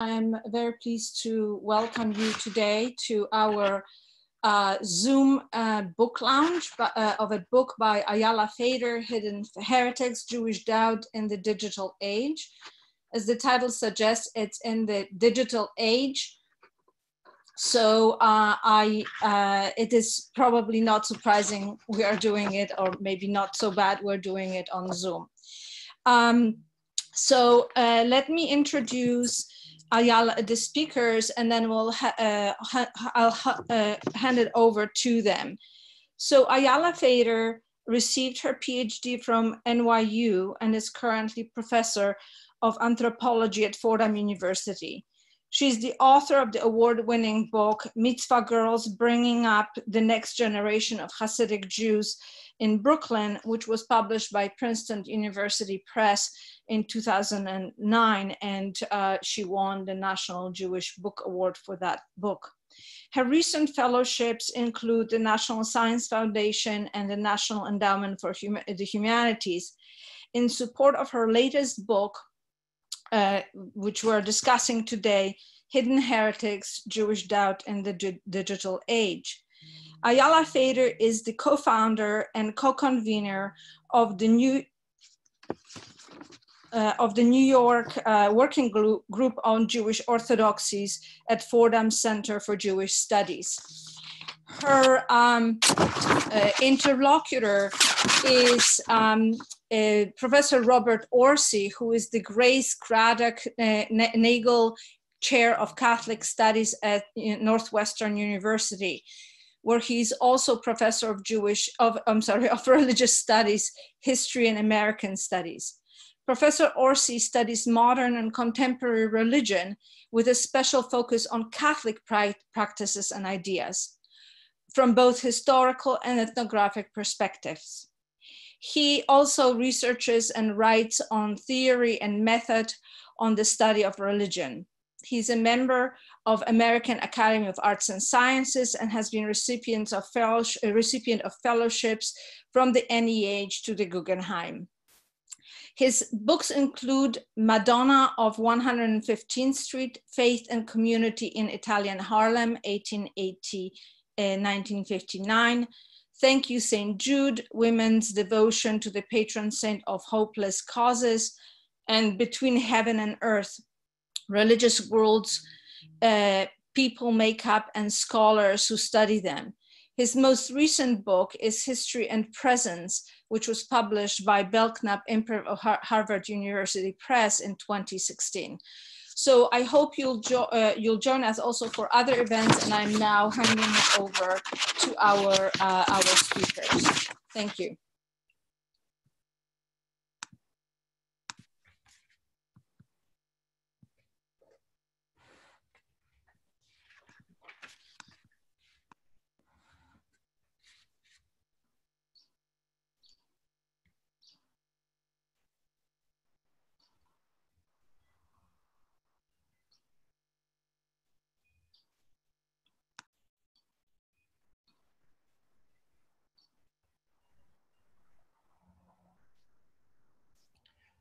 I'm very pleased to welcome you today to our uh, Zoom uh, book launch uh, of a book by Ayala Fader, Hidden Heretics, Jewish Doubt in the Digital Age. As the title suggests, it's in the digital age. So uh, I, uh, it is probably not surprising we are doing it, or maybe not so bad we're doing it on Zoom. Um, so uh, let me introduce Ayala, the speakers, and then we'll ha uh, I'll ha uh, hand it over to them. So Ayala Fader received her PhD from NYU and is currently professor of anthropology at Fordham University. She's the author of the award-winning book, Mitzvah Girls, Bringing Up the Next Generation of Hasidic Jews in Brooklyn, which was published by Princeton University Press in 2009, and uh, she won the National Jewish Book Award for that book. Her recent fellowships include the National Science Foundation and the National Endowment for the Humanities. In support of her latest book, uh, which we're discussing today, Hidden Heretics, Jewish Doubt in the Digital Age. Ayala Fader is the co-founder and co-convener of the new uh, of the New York uh, Working Group, on Jewish Orthodoxies at Fordham Center for Jewish Studies. Her um, uh, interlocutor is um, uh, Professor Robert Orsi, who is the Grace Craddock uh, Nagle Chair of Catholic Studies at Northwestern University where he's also professor of Jewish, of, I'm sorry, of religious studies, history and American studies. Professor Orsi studies modern and contemporary religion with a special focus on Catholic practices and ideas from both historical and ethnographic perspectives. He also researches and writes on theory and method on the study of religion. He's a member of American Academy of Arts and Sciences and has been recipient of, recipient of fellowships from the NEH to the Guggenheim. His books include Madonna of 115th Street, Faith and Community in Italian Harlem, 1880, uh, 1959. Thank You, St. Jude, Women's Devotion to the Patron Saint of Hopeless Causes, and Between Heaven and Earth, Religious Worlds, uh, People Make Up, and Scholars Who Study Them. His most recent book is History and Presence, which was published by Belknap of Harvard University Press in 2016. So I hope you'll, jo uh, you'll join us also for other events, and I'm now handing it over to our, uh, our speakers. Thank you.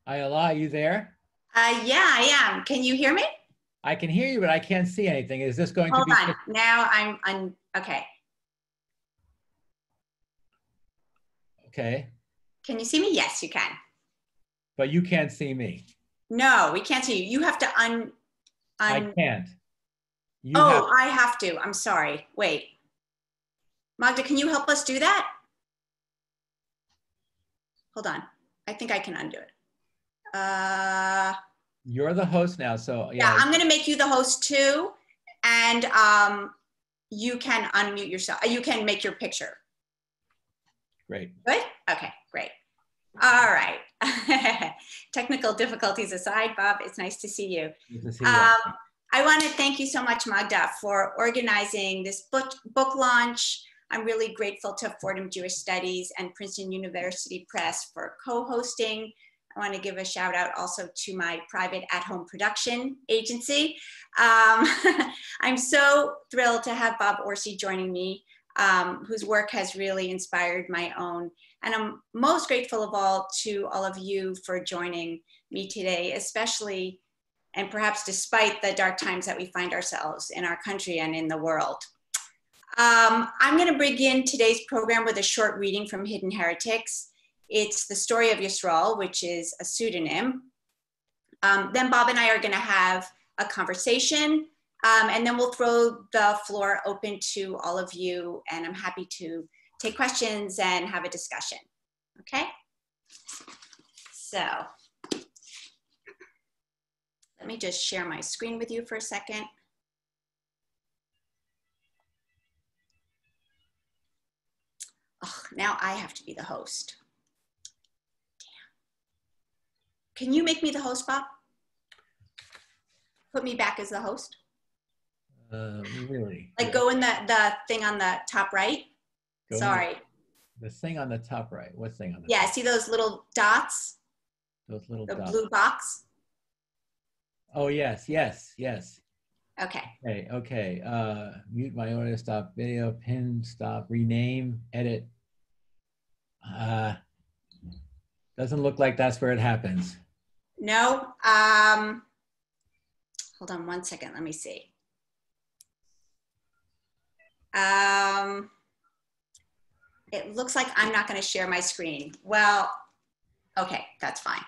Ayala, are you there? Uh, yeah, I am. Can you hear me? I can hear you, but I can't see anything. Is this going Hold to be? Hold on. Now I'm on. Okay. Okay. Can you see me? Yes, you can. But you can't see me. No, we can't see you. You have to un. un I can't. You oh, have I have to. I'm sorry. Wait. Magda, can you help us do that? Hold on. I think I can undo it. Uh, You're the host now, so yeah. yeah I'm going to make you the host too, and um, you can unmute yourself. You can make your picture. Great. Good. Okay. Great. All right. Technical difficulties aside, Bob, it's nice to see you. To see you. Um, I want to thank you so much, Magda, for organizing this book, book launch. I'm really grateful to Fordham Jewish Studies and Princeton University Press for co-hosting I want to give a shout out also to my private at home production agency. Um, I'm so thrilled to have Bob Orsi joining me, um, whose work has really inspired my own. And I'm most grateful of all to all of you for joining me today, especially and perhaps despite the dark times that we find ourselves in our country and in the world. Um, I'm going to begin today's program with a short reading from Hidden Heretics. It's the story of Yisrael, which is a pseudonym. Um, then Bob and I are going to have a conversation, um, and then we'll throw the floor open to all of you, and I'm happy to take questions and have a discussion. Okay? So, let me just share my screen with you for a second. Oh, now I have to be the host. Can you make me the host, Bob? Put me back as the host? Uh, really? Like go in the, the thing on the top right? Go Sorry. The thing on the top right. What thing on the Yeah, top? see those little dots? Those little The dots. blue box? Oh, yes, yes, yes. Okay. Okay, okay. Uh, mute my audio, stop video, pin, stop, rename, edit. Uh, doesn't look like that's where it happens. No. Um, hold on one second. Let me see. Um, it looks like I'm not going to share my screen. Well, okay, that's fine.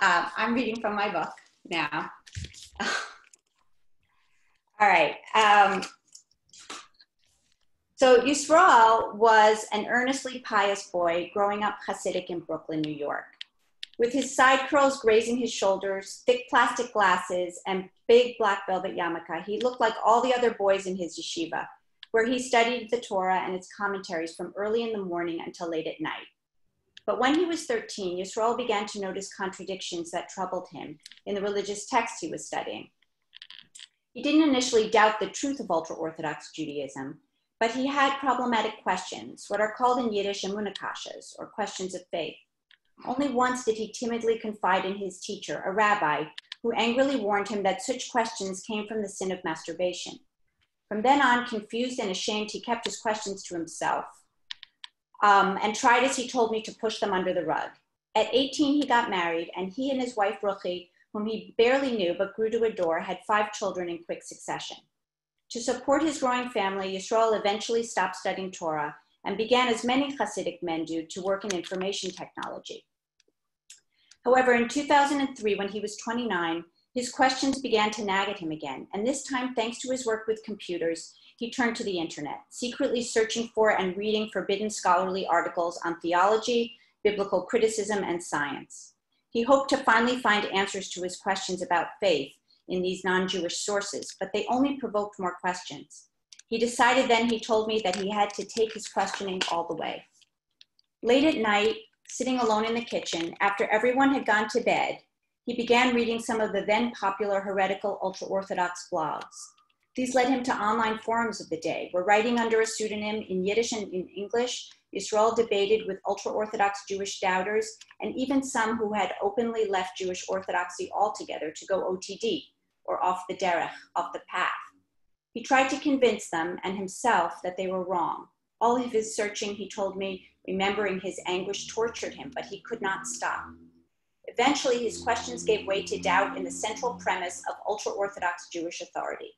Um, I'm reading from my book now. All right. Um, so Yisrael was an earnestly pious boy growing up Hasidic in Brooklyn, New York. With his side curls grazing his shoulders, thick plastic glasses, and big black velvet yarmulke, he looked like all the other boys in his yeshiva, where he studied the Torah and its commentaries from early in the morning until late at night. But when he was 13, Yisrael began to notice contradictions that troubled him in the religious texts he was studying. He didn't initially doubt the truth of ultra Orthodox Judaism, but he had problematic questions, what are called in Yiddish emunakashas, or questions of faith. Only once did he timidly confide in his teacher, a rabbi, who angrily warned him that such questions came from the sin of masturbation. From then on, confused and ashamed, he kept his questions to himself um, and tried, as he told me, to push them under the rug. At 18, he got married, and he and his wife, Ruchi, whom he barely knew but grew to adore, had five children in quick succession. To support his growing family, Yisrael eventually stopped studying Torah and began, as many Hasidic men do, to work in information technology. However, in 2003, when he was 29, his questions began to nag at him again, and this time, thanks to his work with computers, he turned to the internet, secretly searching for and reading forbidden scholarly articles on theology, biblical criticism, and science. He hoped to finally find answers to his questions about faith in these non Jewish sources, but they only provoked more questions. He decided then, he told me, that he had to take his questioning all the way. Late at night, sitting alone in the kitchen, after everyone had gone to bed, he began reading some of the then popular heretical ultra Orthodox blogs. These led him to online forums of the day, where writing under a pseudonym in Yiddish and in English, Yisrael debated with ultra Orthodox Jewish doubters and even some who had openly left Jewish Orthodoxy altogether to go OTD, or off the derech, off the path. He tried to convince them and himself that they were wrong. All of his searching, he told me, remembering his anguish tortured him, but he could not stop. Eventually, his questions gave way to doubt in the central premise of ultra Orthodox Jewish authority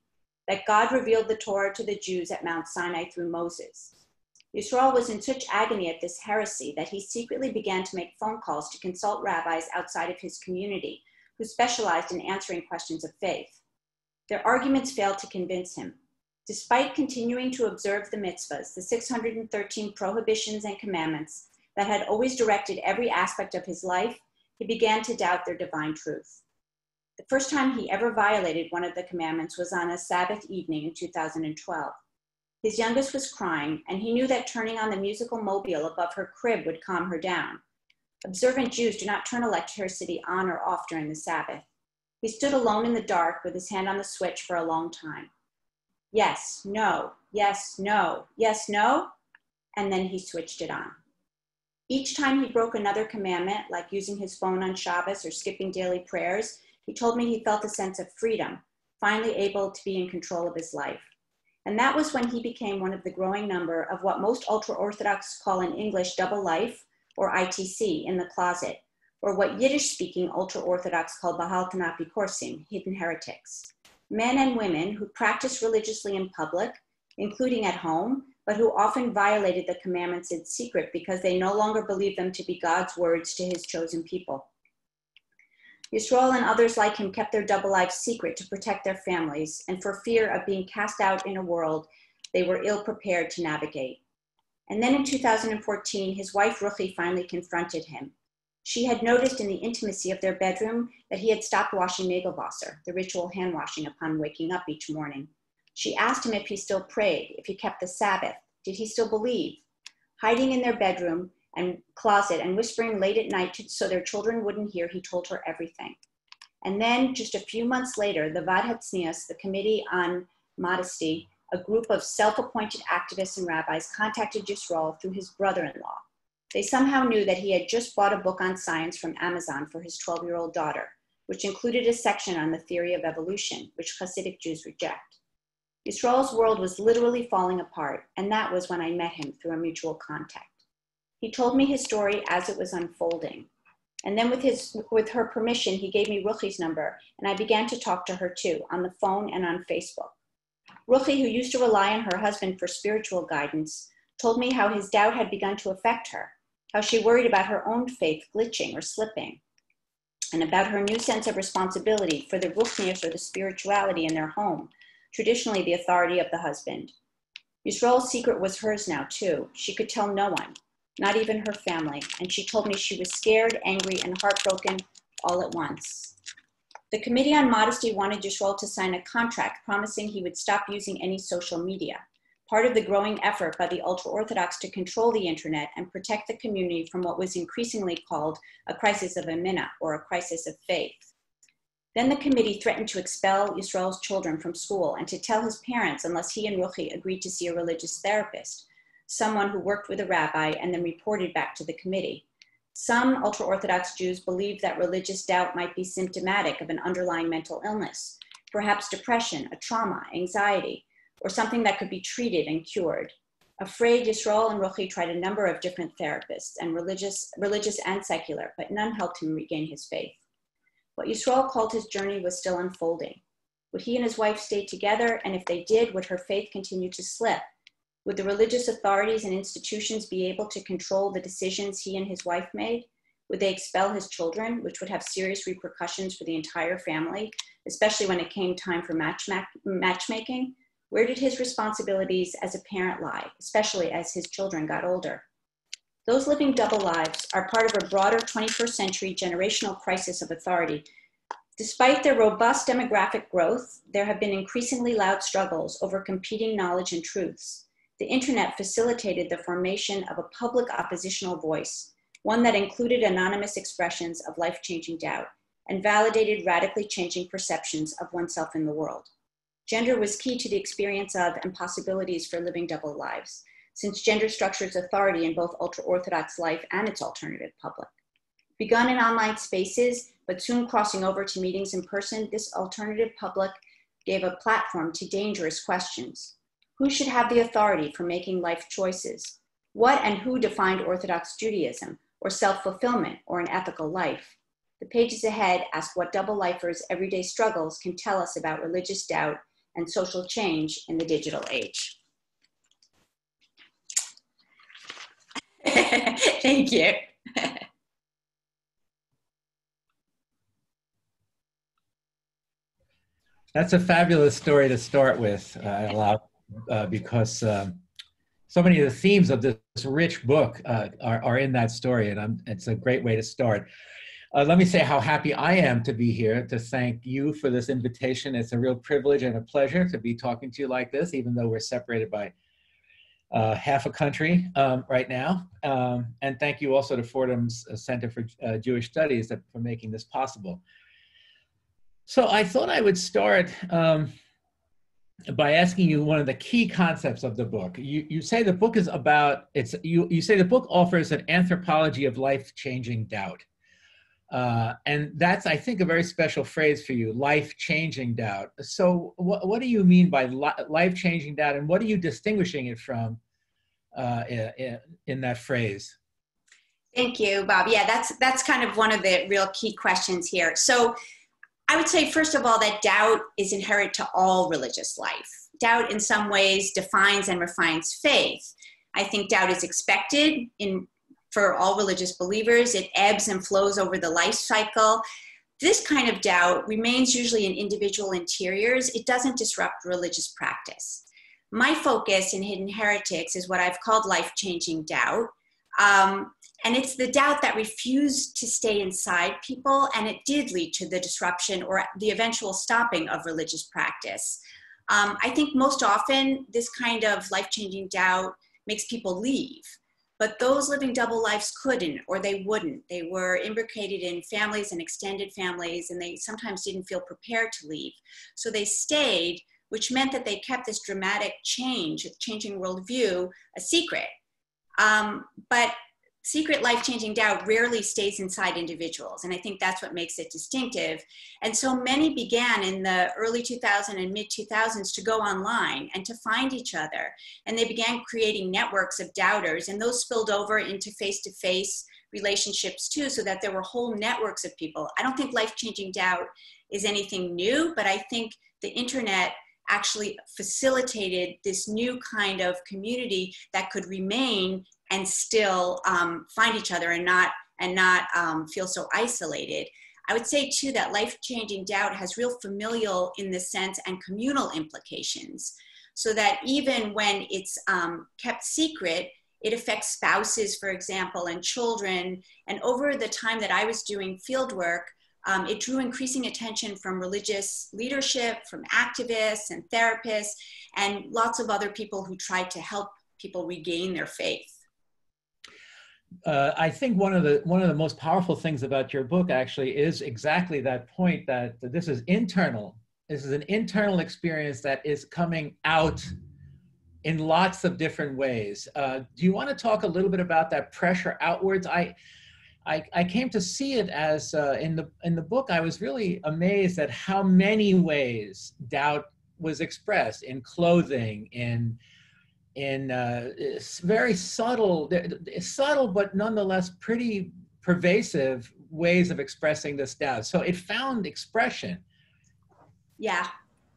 that God revealed the Torah to the Jews at Mount Sinai through Moses. Yisrael was in such agony at this heresy that he secretly began to make phone calls to consult rabbis outside of his community who specialized in answering questions of faith. Their arguments failed to convince him. Despite continuing to observe the mitzvahs, the 613 prohibitions and commandments that had always directed every aspect of his life, he began to doubt their divine truth. The first time he ever violated one of the commandments was on a Sabbath evening in 2012. His youngest was crying, and he knew that turning on the musical mobile above her crib would calm her down. Observant Jews do not turn electricity on or off during the Sabbath. He stood alone in the dark with his hand on the switch for a long time. Yes, no, yes, no, yes, no, and then he switched it on. Each time he broke another commandment, like using his phone on Shabbos or skipping daily prayers, he told me he felt a sense of freedom, finally able to be in control of his life. And that was when he became one of the growing number of what most ultra Orthodox call in English double life, or ITC, in the closet, or what Yiddish speaking ultra Orthodox call Behalten Apikorsim, hidden heretics. Men and women who practiced religiously in public, including at home, but who often violated the commandments in secret because they no longer believed them to be God's words to his chosen people. Yisrael and others like him kept their double lives secret to protect their families and for fear of being cast out in a world they were ill prepared to navigate. And then in 2014, his wife Ruchi finally confronted him. She had noticed in the intimacy of their bedroom that he had stopped washing Nagelwasser, the ritual hand washing upon waking up each morning. She asked him if he still prayed, if he kept the Sabbath, did he still believe? Hiding in their bedroom and closet and whispering late at night so their children wouldn't hear, he told her everything. And then, just a few months later, the Vad Hatznius, the Committee on Modesty, a group of self appointed activists and rabbis, contacted Yisrael through his brother in law. They somehow knew that he had just bought a book on science from Amazon for his 12 year old daughter, which included a section on the theory of evolution, which Hasidic Jews reject. Yisrael's world was literally falling apart, and that was when I met him through a mutual contact. He told me his story as it was unfolding. And then with, his, with her permission, he gave me Ruchi's number, and I began to talk to her too, on the phone and on Facebook. Ruchi, who used to rely on her husband for spiritual guidance, told me how his doubt had begun to affect her, how she worried about her own faith glitching or slipping, and about her new sense of responsibility for the ruchnius or the spirituality in their home, traditionally the authority of the husband. Yisrael's secret was hers now, too. She could tell no one, not even her family, and she told me she was scared, angry, and heartbroken all at once. The Committee on Modesty wanted Yisrael to sign a contract promising he would stop using any social media, part of the growing effort by the ultra Orthodox to control the internet and protect the community from what was increasingly called a crisis of emina, or a crisis of faith. Then the committee threatened to expel Yisrael's children from school and to tell his parents unless he and Ruchi agreed to see a religious therapist, someone who worked with a rabbi and then reported back to the committee. Some ultra Orthodox Jews believed that religious doubt might be symptomatic of an underlying mental illness, perhaps depression, a trauma, anxiety, or something that could be treated and cured. Afraid, Yisrael and Ruchi tried a number of different therapists, and religious, religious and secular, but none helped him regain his faith. What Yisrael called his journey was still unfolding. Would he and his wife stay together? And if they did, would her faith continue to slip? Would the religious authorities and institutions be able to control the decisions he and his wife made? Would they expel his children, which would have serious repercussions for the entire family, especially when it came time for match matchmaking? Where did his responsibilities as a parent lie, especially as his children got older? Those living double lives are part of a broader 21st century generational crisis of authority. Despite their robust demographic growth, there have been increasingly loud struggles over competing knowledge and truths. The internet facilitated the formation of a public oppositional voice, one that included anonymous expressions of life changing doubt and validated radically changing perceptions of oneself in the world. Gender was key to the experience of and possibilities for living double lives since gender structures authority in both ultra Orthodox life and its alternative public. Begun in online spaces, but soon crossing over to meetings in person, this alternative public gave a platform to dangerous questions. Who should have the authority for making life choices? What and who defined Orthodox Judaism, or self fulfillment, or an ethical life? The pages ahead ask what double lifers' everyday struggles can tell us about religious doubt and social change in the digital age. Thank you. That's a fabulous story to start with, uh, uh, because um, so many of the themes of this rich book uh, are, are in that story, and I'm, it's a great way to start. Uh, let me say how happy I am to be here to thank you for this invitation. It's a real privilege and a pleasure to be talking to you like this, even though we're separated by uh, half a country um, right now. Um, and thank you also to Fordham's uh, Center for uh, Jewish Studies for making this possible. So I thought I would start um, by asking you one of the key concepts of the book. You, you say the book is about, it's, you, you say the book offers an anthropology of life-changing doubt. Uh, and that's, I think, a very special phrase for you, life-changing doubt. So what, what do you mean by li life-changing doubt and what are you distinguishing it from uh, in, in, that phrase? Thank you, Bob. Yeah, that's that's kind of one of the real key questions here. So I would say, first of all, that doubt is inherent to all religious life. Doubt, in some ways, defines and refines faith. I think doubt is expected in for all religious believers. It ebbs and flows over the life cycle. This kind of doubt remains usually in individual interiors. It doesn't disrupt religious practice. My focus in Hidden Heretics is what I've called life changing doubt. Um, and it's the doubt that refused to stay inside people, and it did lead to the disruption or the eventual stopping of religious practice. Um, I think most often this kind of life changing doubt makes people leave. But those living double lives couldn't or they wouldn't. They were imbricated in families and extended families, and they sometimes didn't feel prepared to leave. So they stayed, which meant that they kept this dramatic change, changing worldview, a secret. Um, but secret life changing doubt rarely stays inside individuals. And I think that's what makes it distinctive. And so many began in the early 2000s and mid 2000s to go online and to find each other. And they began creating networks of doubters, and those spilled over into face to face relationships too, so that there were whole networks of people. I don't think life changing doubt is anything new, but I think the internet actually facilitated this new kind of community that could remain and still um, find each other and not and not um, feel so isolated. I would say too that life changing doubt has real familial in the sense and communal implications. So that even when it's um, kept secret, it affects spouses, for example, and children. And over the time that I was doing field work, um, it drew increasing attention from religious leadership, from activists and therapists, and lots of other people who tried to help people regain their faith uh, I think one of the one of the most powerful things about your book actually is exactly that point that this is internal. This is an internal experience that is coming out in lots of different ways. Uh, do you want to talk a little bit about that pressure outwards? I I, I came to see it as uh, in the in the book. I was really amazed at how many ways doubt was expressed in clothing, in in uh, very subtle, subtle but nonetheless pretty pervasive ways of expressing this doubt. So it found expression. Yeah,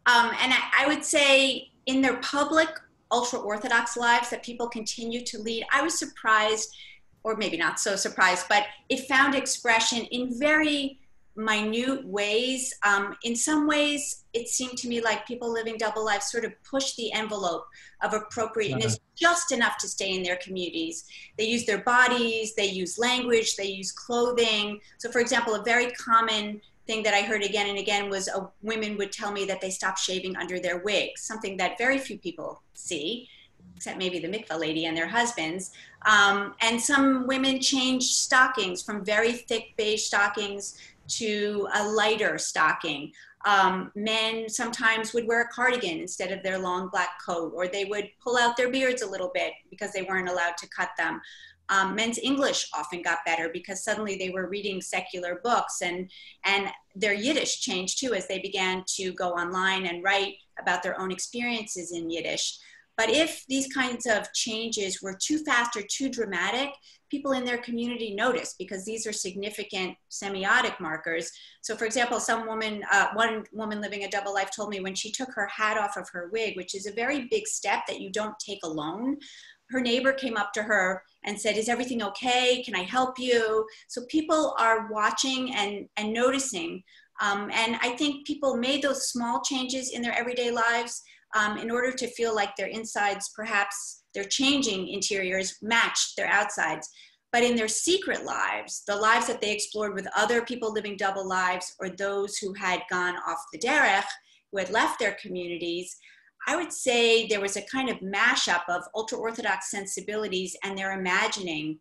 um, and I, I would say in their public ultra orthodox lives that people continue to lead, I was surprised, or maybe not so surprised, but it found expression in very minute ways. Um, in some ways, it seemed to me like people living double lives sort of push the envelope of appropriateness uh-huh. just enough to stay in their communities. They use their bodies, they use language, they use clothing. So, for example, a very common thing that I heard again and again was a, women would tell me that they stopped shaving under their wigs, something that very few people see except maybe the mikvah lady and their husbands. Um, and some women change stockings from very thick beige stockings to a lighter stocking. Um, men sometimes would wear a cardigan instead of their long black coat, or they would pull out their beards a little bit because they weren't allowed to cut them. Um, men's English often got better because suddenly they were reading secular books, and and their Yiddish changed too as they began to go online and write about their own experiences in Yiddish. But if these kinds of changes were too fast or too dramatic, people in their community notice because these are significant semiotic markers. So for example, some woman, uh, one woman living a double life told me when she took her hat off of her wig, which is a very big step that you don't take alone, her neighbor came up to her and said, is everything okay? Can I help you? So people are watching and, and noticing. Um, and I think people made those small changes in their everyday lives um, in order to feel like their insides, perhaps their changing interiors matched their outsides. But in their secret lives, the lives that they explored with other people living double lives or those who had gone off the derech, who had left their communities, I would say there was a kind of mashup of ultra Orthodox sensibilities and their imagining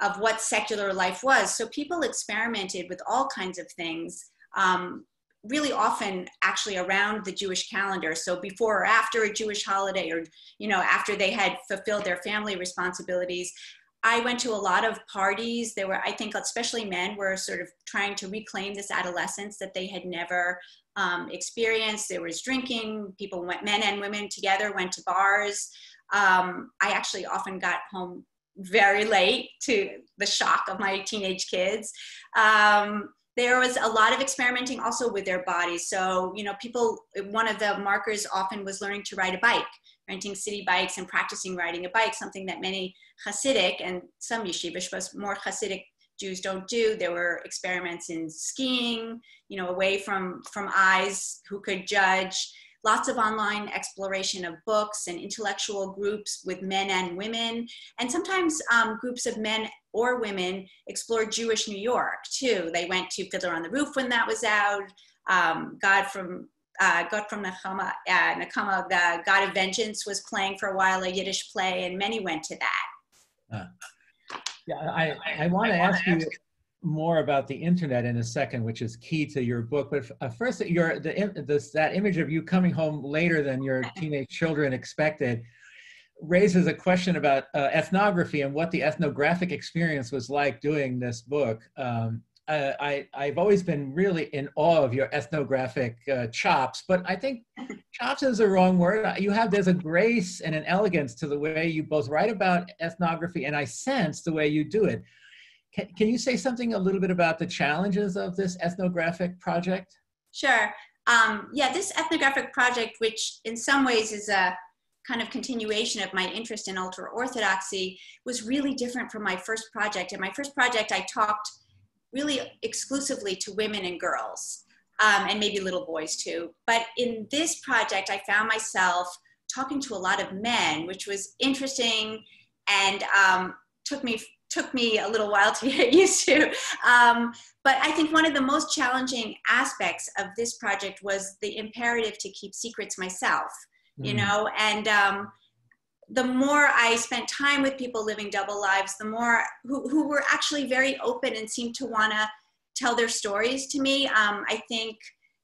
of what secular life was. So people experimented with all kinds of things. Um, really often actually around the Jewish calendar. So before or after a Jewish holiday, or you know, after they had fulfilled their family responsibilities. I went to a lot of parties. There were, I think, especially men were sort of trying to reclaim this adolescence that they had never um, experienced. There was drinking. People went, men and women together, went to bars. Um, I actually often got home very late to the shock of my teenage kids. Um, there was a lot of experimenting also with their bodies. So, you know, people, one of the markers often was learning to ride a bike, renting city bikes and practicing riding a bike, something that many Hasidic and some yeshivish, but more Hasidic Jews don't do. There were experiments in skiing, you know, away from, from eyes who could judge lots of online exploration of books and intellectual groups with men and women, and sometimes um, groups of men or women explored Jewish New York too. They went to Fiddler on the Roof when that was out. Um, God from uh, God from Nakama, uh, Nakama, the God of Vengeance was playing for a while, a Yiddish play, and many went to that. Uh, yeah, I, I want to ask you more about the internet in a second, which is key to your book. But uh, first, your the, this, that image of you coming home later than your teenage children expected raises a question about uh, ethnography and what the ethnographic experience was like doing this book. Um, I, I've always been really in awe of your ethnographic uh, chops, but I think chops is the wrong word. You have, there's a grace and an elegance to the way you both write about ethnography and I sense the way you do it. Can, can you say something a little bit about the challenges of this ethnographic project? Sure. Um, yeah, this ethnographic project, which in some ways is a kind of continuation of my interest in ultra orthodoxy, was really different from my first project. In my first project, I talked really exclusively to women and girls, um, and maybe little boys too. But in this project, I found myself talking to a lot of men, which was interesting and um, took me took me a little while to get used to. Um, but I think one of the most challenging aspects of this project was the imperative to keep secrets myself, mm. you know, and um, the more I spent time with people living double lives, the more who, who were actually very open and seemed to want to tell their stories to me. Um, I think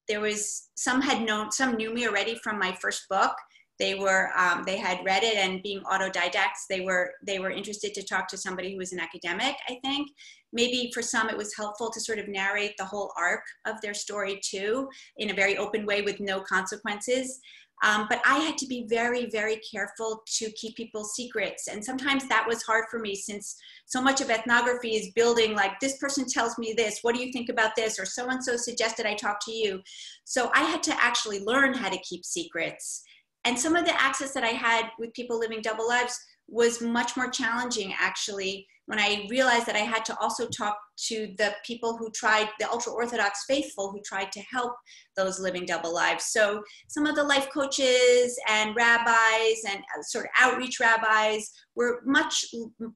there was some had known, some knew me already from my first book they were um, they had read it and being autodidacts they were they were interested to talk to somebody who was an academic i think maybe for some it was helpful to sort of narrate the whole arc of their story too in a very open way with no consequences um, but I had to be very, very careful to keep people's secrets. And sometimes that was hard for me since so much of ethnography is building like, this person tells me this, what do you think about this? Or so and so suggested I talk to you. So I had to actually learn how to keep secrets and some of the access that I had with people living double lives was much more challenging actually when I realized that I had to also talk to the people who tried, the ultra Orthodox faithful who tried to help those living double lives. So some of the life coaches and rabbis and uh, sort of outreach rabbis were much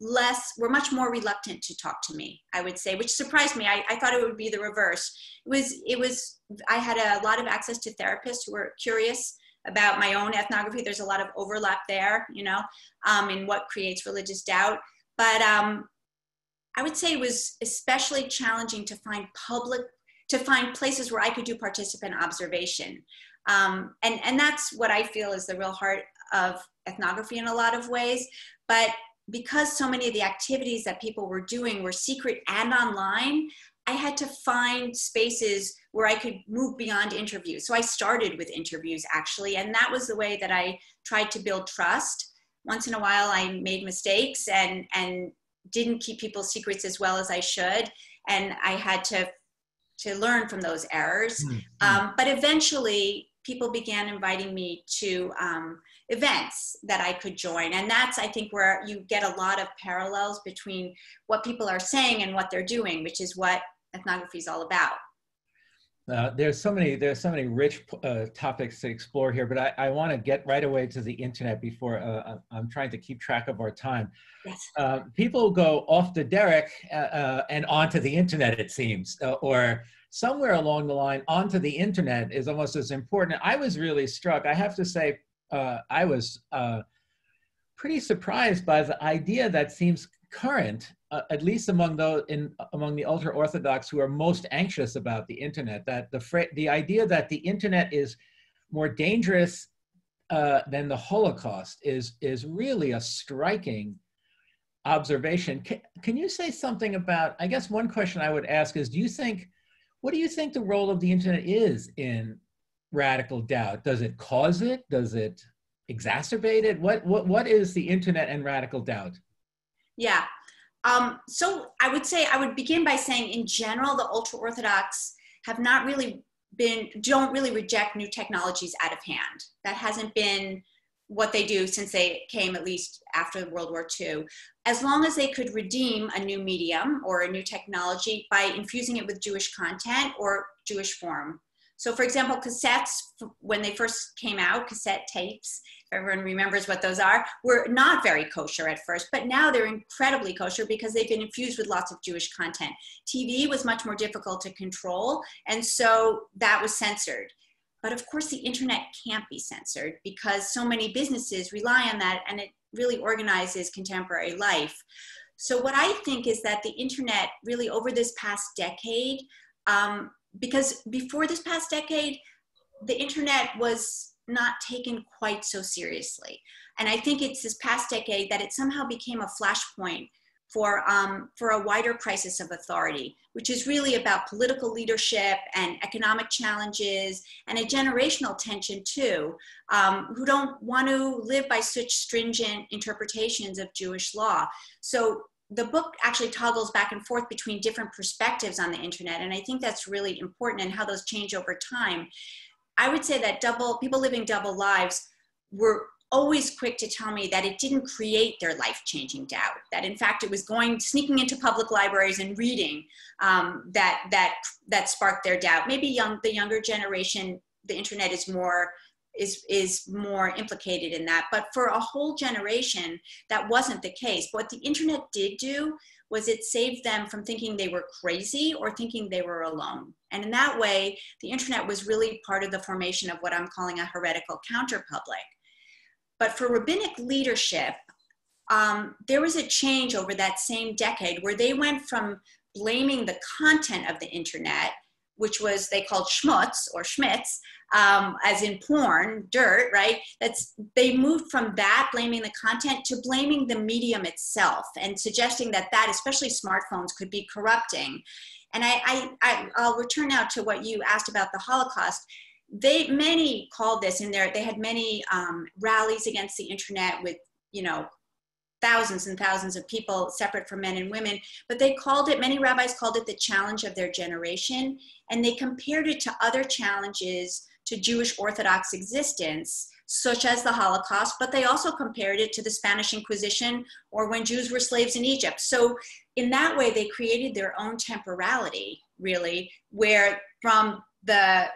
less, were much more reluctant to talk to me, I would say, which surprised me. I, I thought it would be the reverse. It was, it was, I had a lot of access to therapists who were curious about my own ethnography. There's a lot of overlap there, you know, um, in what creates religious doubt. But um, I would say it was especially challenging to find public, to find places where I could do participant observation. Um, and, and that's what I feel is the real heart of ethnography in a lot of ways. But because so many of the activities that people were doing were secret and online, I had to find spaces where I could move beyond interviews. So I started with interviews actually, and that was the way that I tried to build trust. Once in a while, I made mistakes and and didn't keep people's secrets as well as I should, and I had to to learn from those errors. Mm-hmm. Um, but eventually, people began inviting me to um, events that I could join. And that's, I think, where you get a lot of parallels between what people are saying and what they're doing, which is what ethnography is all about. Uh, there's so many there's so many rich uh, topics to explore here, but I, I want to get right away to the internet before uh, I'm trying to keep track of our time. Yes. Uh, people go off the derech uh, and onto the internet, it seems, or somewhere along the line onto the internet is almost as important. I was really struck. I have to say, I was pretty surprised by the idea that seems current, uh, at least among those in among the ultra orthodox who are most anxious about the internet, that the fra- the idea that the internet is more dangerous uh, than the Holocaust is is really a striking observation. Can, can you say something about? I guess one question I would ask is: Do you think what do you think the role of the internet is in radical doubt? Does it cause it? Does it exacerbate it? What what what is the internet and radical doubt? Yeah. Um, so I would say I would begin by saying, in general, the ultra orthodox have not really been don't really reject new technologies out of hand. That hasn't been what they do since they came at least after World War II. As long as they could redeem a new medium or a new technology by infusing it with Jewish content or Jewish form. So, for example, cassettes, when they first came out, cassette tapes, if everyone remembers what those are, were not very kosher at first, but now they're incredibly kosher because they've been infused with lots of Jewish content. TV was much more difficult to control, and so that was censored. But of course, the internet can't be censored because so many businesses rely on that and it really organizes contemporary life. So, what I think is that the internet really over this past decade, um, because before this past decade, the internet was not taken quite so seriously. And I think it's this past decade that it somehow became a flashpoint for, um, for a wider crisis of authority, which is really about political leadership and economic challenges and a generational tension too, um, who don't want to live by such stringent interpretations of Jewish law. So the book actually toggles back and forth between different perspectives on the internet, and I think that's really important and how those change over time. I would say that double people living double lives were always quick to tell me that it didn't create their life-changing doubt. That in fact it was going sneaking into public libraries and reading um, that that that sparked their doubt. Maybe young the younger generation, the internet is more is is more implicated in that. But for a whole generation, that wasn't the case. What the internet did do was it saved them from thinking they were crazy or thinking they were alone. And in that way, the internet was really part of the formation of what I'm calling a heretical counterpublic. But for rabbinic leadership, um, there was a change over that same decade where they went from blaming the content of the internet, which was they called schmutz or schmitz, um, as in porn, dirt, right? That's they moved from that blaming the content to blaming the medium itself and suggesting that that, especially smartphones, could be corrupting. And I, I, I I'll return now to what you asked about the Holocaust they many called this in there they had many um, rallies against the internet with you know thousands and thousands of people separate from men and women but they called it many rabbis called it the challenge of their generation and they compared it to other challenges to jewish orthodox existence such as the holocaust but they also compared it to the spanish inquisition or when jews were slaves in egypt. So in that way they created their own temporality really where from the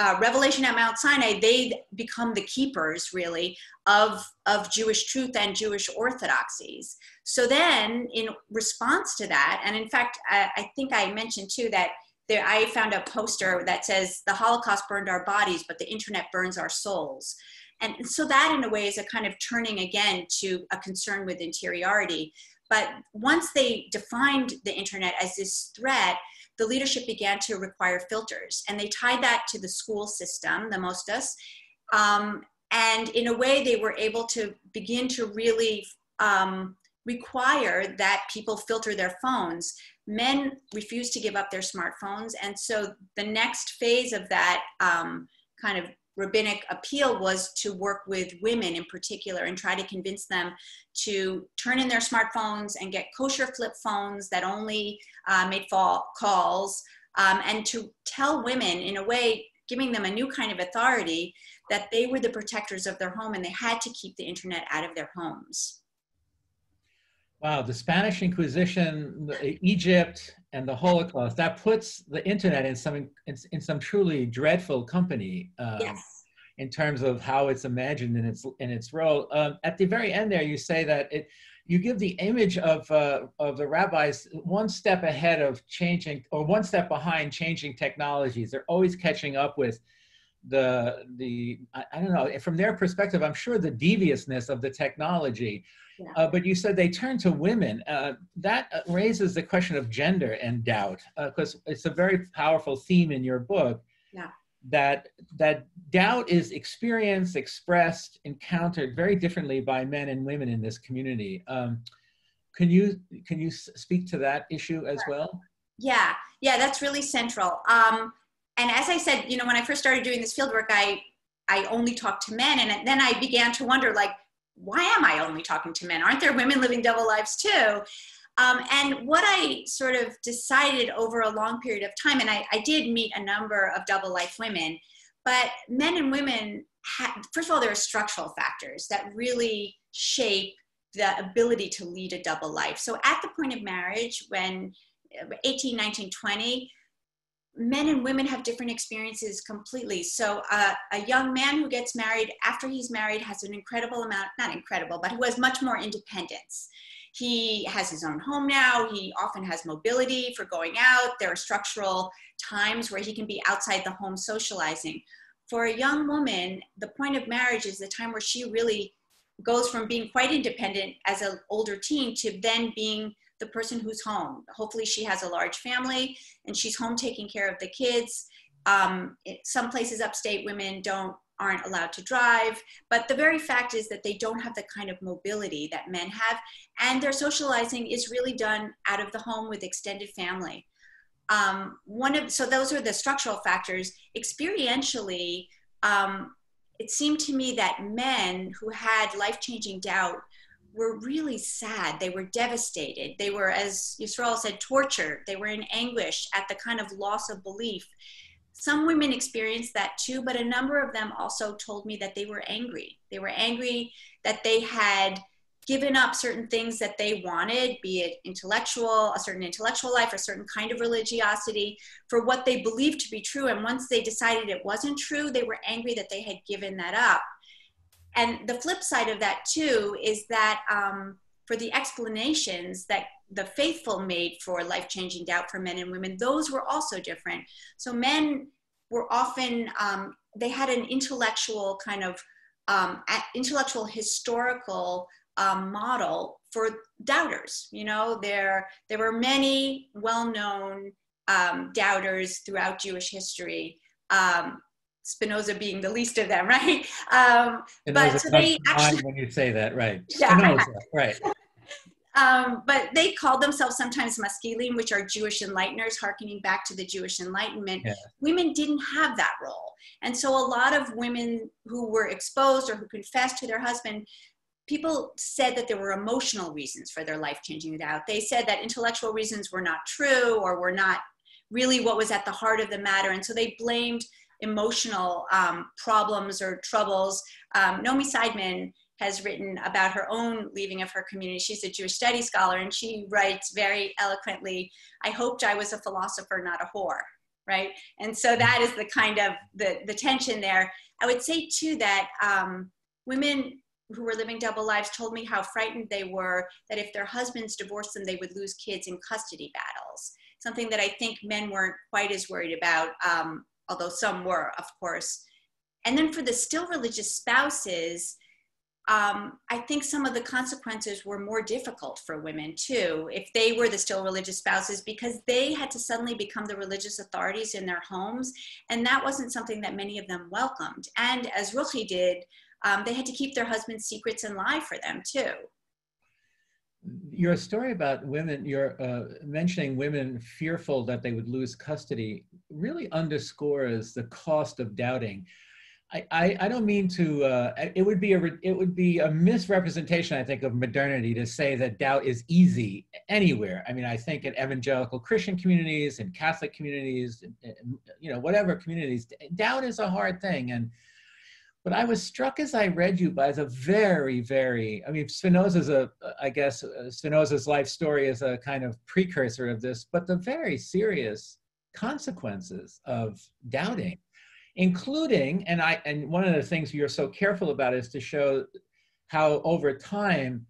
uh, revelation at Mount Sinai, they become the keepers really of, of Jewish truth and Jewish orthodoxies. So then, in response to that, and in fact, I, I think I mentioned too that there, I found a poster that says, The Holocaust burned our bodies, but the internet burns our souls. And so, that in a way is a kind of turning again to a concern with interiority. But once they defined the internet as this threat, the leadership began to require filters. And they tied that to the school system, the Mosdos. Um, and in a way, they were able to begin to really um, require that people filter their phones. Men refused to give up their smartphones. And so the next phase of that um, kind of rabbinic appeal was to work with women in particular and try to convince them to turn in their smartphones and get kosher flip phones that only uh, made fall calls um, and to tell women in a way giving them a new kind of authority that they were the protectors of their home and they had to keep the internet out of their homes. Wow the spanish inquisition egypt and the Holocaust, that puts the internet in some in, in some truly dreadful company. Um, yes. In terms of how it's imagined in its in its role, um, at the very end there, you say that it you give the image of uh, of the rabbis one step ahead of changing or one step behind changing technologies. They're always catching up with the the I, I don't know from their perspective. I'm sure the deviousness of the technology yeah. Uh, but you said they turn to women. Uh, that uh, raises the question of gender and doubt, because uh, it's a very powerful theme in your book. Yeah. That that doubt is experienced, expressed, encountered very differently by men and women in this community. Um, can you can you speak to that issue as well? Yeah, yeah, that's really central. Um, and as I said, you know, when I first started doing this fieldwork, I I only talked to men, and then I began to wonder, like, why am I only talking to men? Aren't there women living double lives too? Um, and what I sort of decided over a long period of time, and I, I did meet a number of double life women, but men and women, first of all, there are structural factors that really shape the ability to lead a double life. So at the point of marriage, when 18, 19, 20, men and women have different experiences completely. So uh, a young man who gets married after he's married has an incredible amount, not incredible, but who has much more independence. He has his own home now. He often has mobility for going out. There are structural times where he can be outside the home socializing. For a young woman, the point of marriage is the time where she really goes from being quite independent as an older teen to then being the person who's home. Hopefully, she has a large family and she's home taking care of the kids. Um, some places upstate women don't aren't allowed to drive, but the very fact is that they don't have the kind of mobility that men have, and their socializing is really done out of the home with extended family. Um, one of so those are the structural factors. Experientially, um, it seemed to me that men who had life changing doubt were really sad. They were devastated. They were, as Yisrael said, tortured. They were in anguish at the kind of loss of belief. Some women experienced that too, but a number of them also told me that they were angry. They were angry that they had given up certain things that they wanted, be it intellectual, a certain intellectual life, a certain kind of religiosity, for what they believed to be true. And once they decided it wasn't true, they were angry that they had given that up and the flip side of that too is that um, for the explanations that the faithful made for life-changing doubt for men and women those were also different. So men were often um, they had an intellectual kind of um, intellectual historical um, model for doubters you know? There there were many well-known um, doubters throughout jewish history um, Spinoza being the least of them, right? Um, but so they actually when you say that, right? Yeah, Spinoza, right. Um, but they called themselves sometimes maskilim, which are Jewish enlighteners, harkening back to the Jewish Enlightenment. Yeah. Women didn't have that role. And so a lot of women who were exposed or who confessed to their husband, people said that there were emotional reasons for their life changing doubt. They said that intellectual reasons were not true or were not really what was at the heart of the matter. And so they blamed emotional um, problems or troubles. Um, Naomi Seidman has written about her own leaving of her community. She's a Jewish studies scholar, and she writes very eloquently, I hoped I was a philosopher, not a whore, right? And so that is the kind of the, the tension there. I would say too that um, women who were living double lives told me how frightened they were that if their husbands divorced them, they would lose kids in custody battles. Something that I think men weren't quite as worried about um, although some were, of course. And then for the still religious spouses, um, I think some of the consequences were more difficult for women too, if they were the still religious spouses, because they had to suddenly become the religious authorities in their homes. And that wasn't something that many of them welcomed. And as Ruchi did, um, they had to keep their husband's secrets and lie for them too your story about women, you're uh, mentioning women fearful that they would lose custody, really underscores the cost of doubting. I, I, I don't mean to. Uh, it would be a it would be a misrepresentation, I think, of modernity to say that doubt is easy anywhere. I mean, I think in evangelical Christian communities, in Catholic communities, you know, whatever communities, doubt is a hard thing, and but I was struck as I read you by the very, very, I mean, Spinoza's a, I guess, uh, Spinoza's life story is a kind of precursor of this, but the very serious consequences of doubting, including, and I, and one of the things you're so careful about is to show how over time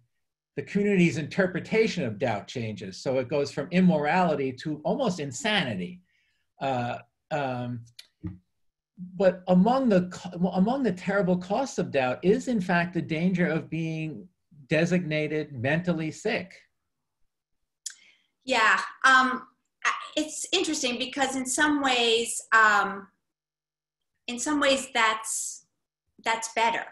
the community's interpretation of doubt changes. So it goes from immorality to almost insanity. Uh, um, but among the among the terrible costs of doubt is in fact the danger of being designated mentally sick. Yeah um, it's interesting because in some ways um, in some ways that's that's better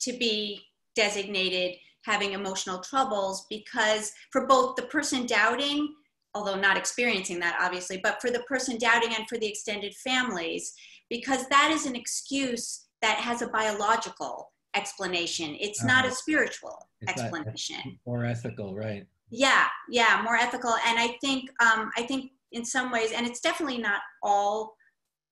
to be designated having emotional troubles because for both the person doubting although not experiencing that obviously but for the person doubting and for the extended families because that is an excuse that has a biological explanation. It's not a Uh-huh. spiritual It's not- explanation. Or ethical, right? Yeah, yeah, more ethical. And I think um, I think in some ways, and it's definitely not all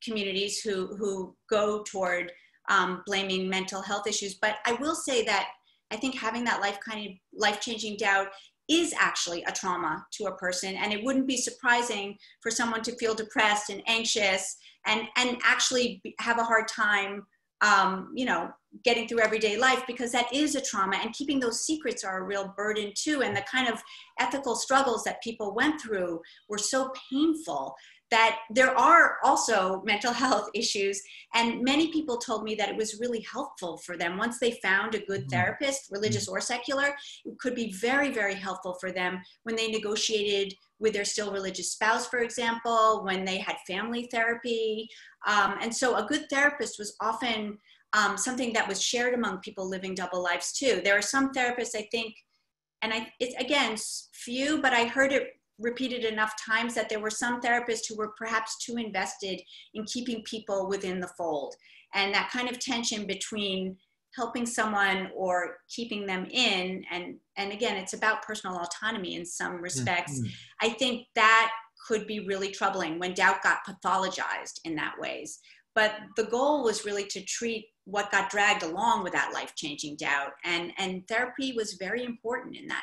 communities who who go toward um, blaming mental health issues. But I will say that I think having that life kind of life changing doubt is actually a trauma to a person, and it wouldn't be surprising for someone to feel depressed and anxious and and actually have a hard time um, you know, getting through everyday life because that is a trauma and keeping those secrets are a real burden too. And the kind of ethical struggles that people went through were so painful that there are also mental health issues. And many people told me that it was really helpful for them once they found a good Mhm. therapist, religious or secular, it could be very, very helpful for them when they negotiated with their still religious spouse, for example, when they had family therapy, um, and so a good therapist was often um, something that was shared among people living double lives too. There are some therapists, I think, and I, it's again, few, but I heard it repeated enough times that there were some therapists who were perhaps too invested in keeping people within the fold. And that kind of tension between helping someone or keeping them in, and, and again, it's about personal autonomy in some respects. Mhm. I think that could be really troubling when doubt got pathologized in that ways. But the goal was really to treat what got dragged along with that life-changing doubt, and and therapy was very important in that.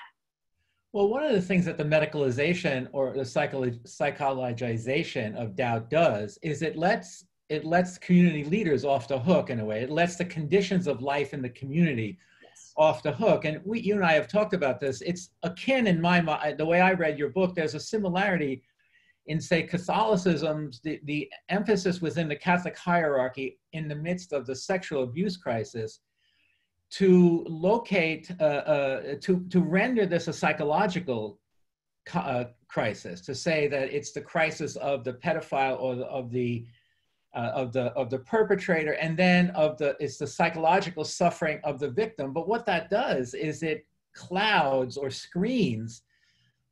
Well, one of the things that the medicalization or the psycholo- psychologization of doubt does is it lets it lets community leaders off the hook in a way. It lets the conditions of life in the community Yes. off the hook. And we, you and I have talked about this. It's akin in my mind. The way I read your book, there's a similarity in, say, Catholicism's the, the emphasis within the Catholic hierarchy in the midst of the sexual abuse crisis to locate, uh, uh, to, to render this a psychological uh, crisis, to say that it's the crisis of the pedophile or the, of the uh, of the of the perpetrator, and then of the it's the psychological suffering of the victim. But what that does is it clouds or screens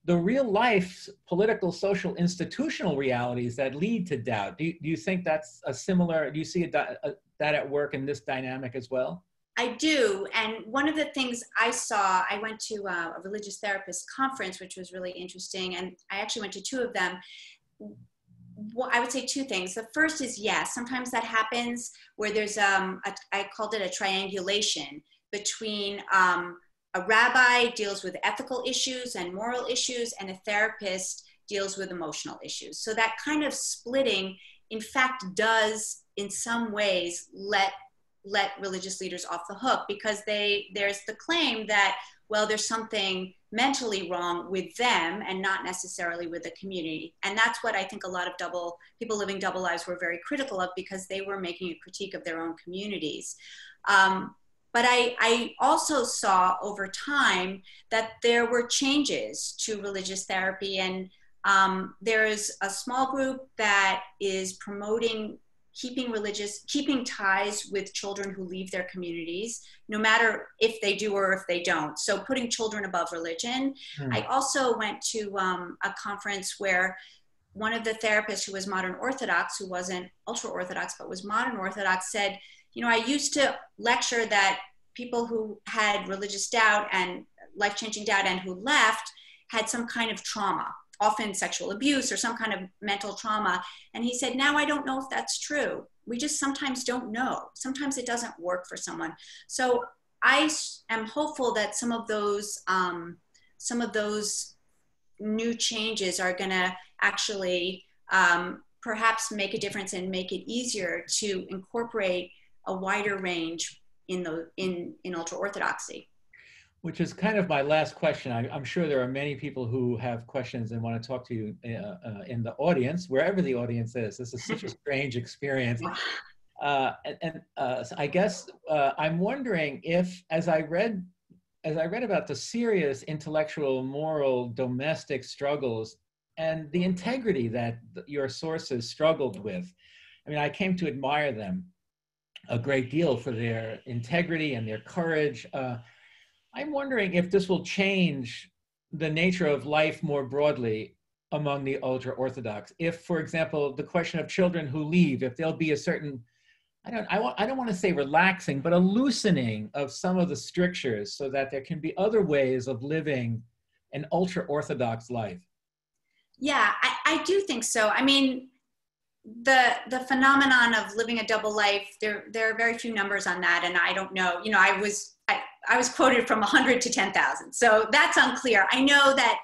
the real life political, social, institutional realities that lead to doubt. Do you, do you think that's a similar? Do you see a, a, that at work in this dynamic as well? I do. And one of the things I saw, I went to uh, a religious therapist conference, which was really interesting. And I actually went to two of them. Well, I would say two things. The first is yes, sometimes that happens where there's, um, a, I called it a triangulation between um, a rabbi deals with ethical issues and moral issues, and a therapist deals with emotional issues. So that kind of splitting, in fact, does in some ways let let religious leaders off the hook because they there's the claim that well there's something mentally wrong with them and not necessarily with the community. And that's what i think a lot of double people living double lives were very critical of because they were making a critique of their own communities. Um, but I, I also saw over time that there were changes to religious therapy and um, there is a small group that is promoting keeping religious keeping ties with children who leave their communities no matter if they do or if they don't. So putting children above religion. Hmm. i also went to um, a conference where one of the therapists who was modern orthodox who wasn't ultra orthodox but was modern orthodox said you know i used to lecture that people who had religious doubt and life-changing doubt and who left had some kind of trauma often sexual abuse or some kind of mental trauma. And he said, Now I don't know if that's true. We just sometimes don't know. Sometimes it doesn't work for someone. So I am hopeful that some of those, um, some of those new changes are going to actually um, perhaps make a difference and make it easier to incorporate a wider range in the in in ultra orthodoxy which is kind of my last question. I, am sure there are many people who have questions and want to talk to you uh, uh, in the audience, wherever the audience is. This is such a strange experience. Uh, and, and uh, I guess uh, I'm wondering if, as I read, as I read about the serious intellectual, moral, domestic struggles and the integrity that your sources struggled with, I mean, I came to admire them a great deal for their integrity and their courage. Uh, I'm wondering if this will change the nature of life more broadly among the ultra Orthodox. If, for example, the question of children who leave, if there'll be a certain I don't, I, want, I don't want to say relaxing, but a loosening of some of the strictures so that there can be other ways of living an ultra Orthodox life. Yeah, I, I do think so. I mean, the the phenomenon of living a double life, there there are very few numbers on that, and I don't know. You know, I was I, was quoted from 100 to 10,000, so that's unclear. I know that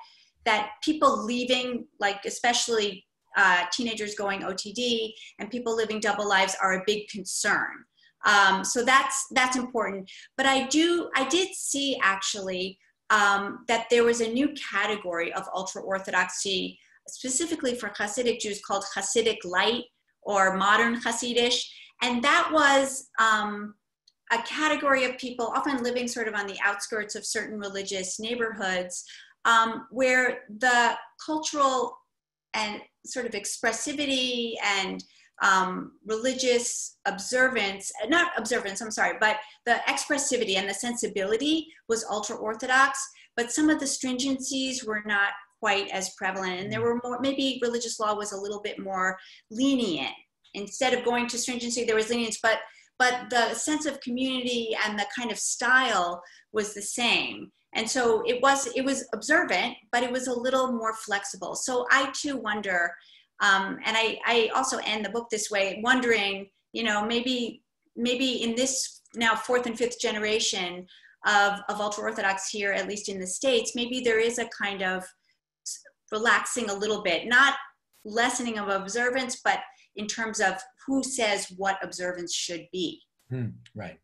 that people leaving, like especially uh, teenagers going OTD and people living double lives are a big concern. Um, so that's that's important. But I do I did see actually um, that there was a new category of ultra orthodoxy specifically for Hasidic Jews called Hasidic light or modern Hasidish, and that was um, a category of people often living sort of on the outskirts of certain religious neighborhoods um, where the cultural and sort of expressivity and um, religious observance, not observance, I'm sorry, but the expressivity and the sensibility was ultra Orthodox, but some of the stringencies were not quite as prevalent. And there were more, maybe religious law was a little bit more lenient. Instead of going to stringency, there was lenience, but but the sense of community and the kind of style was the same. And so it was it was observant but it was a little more flexible. So i too wonder um, and I, I also end the book this way wondering you know maybe maybe in this now fourth and fifth generation of, of ultra orthodox here at least in the states maybe there is a kind of relaxing a little bit not lessening of observance but in terms of who says what observance should be. Hmm, right.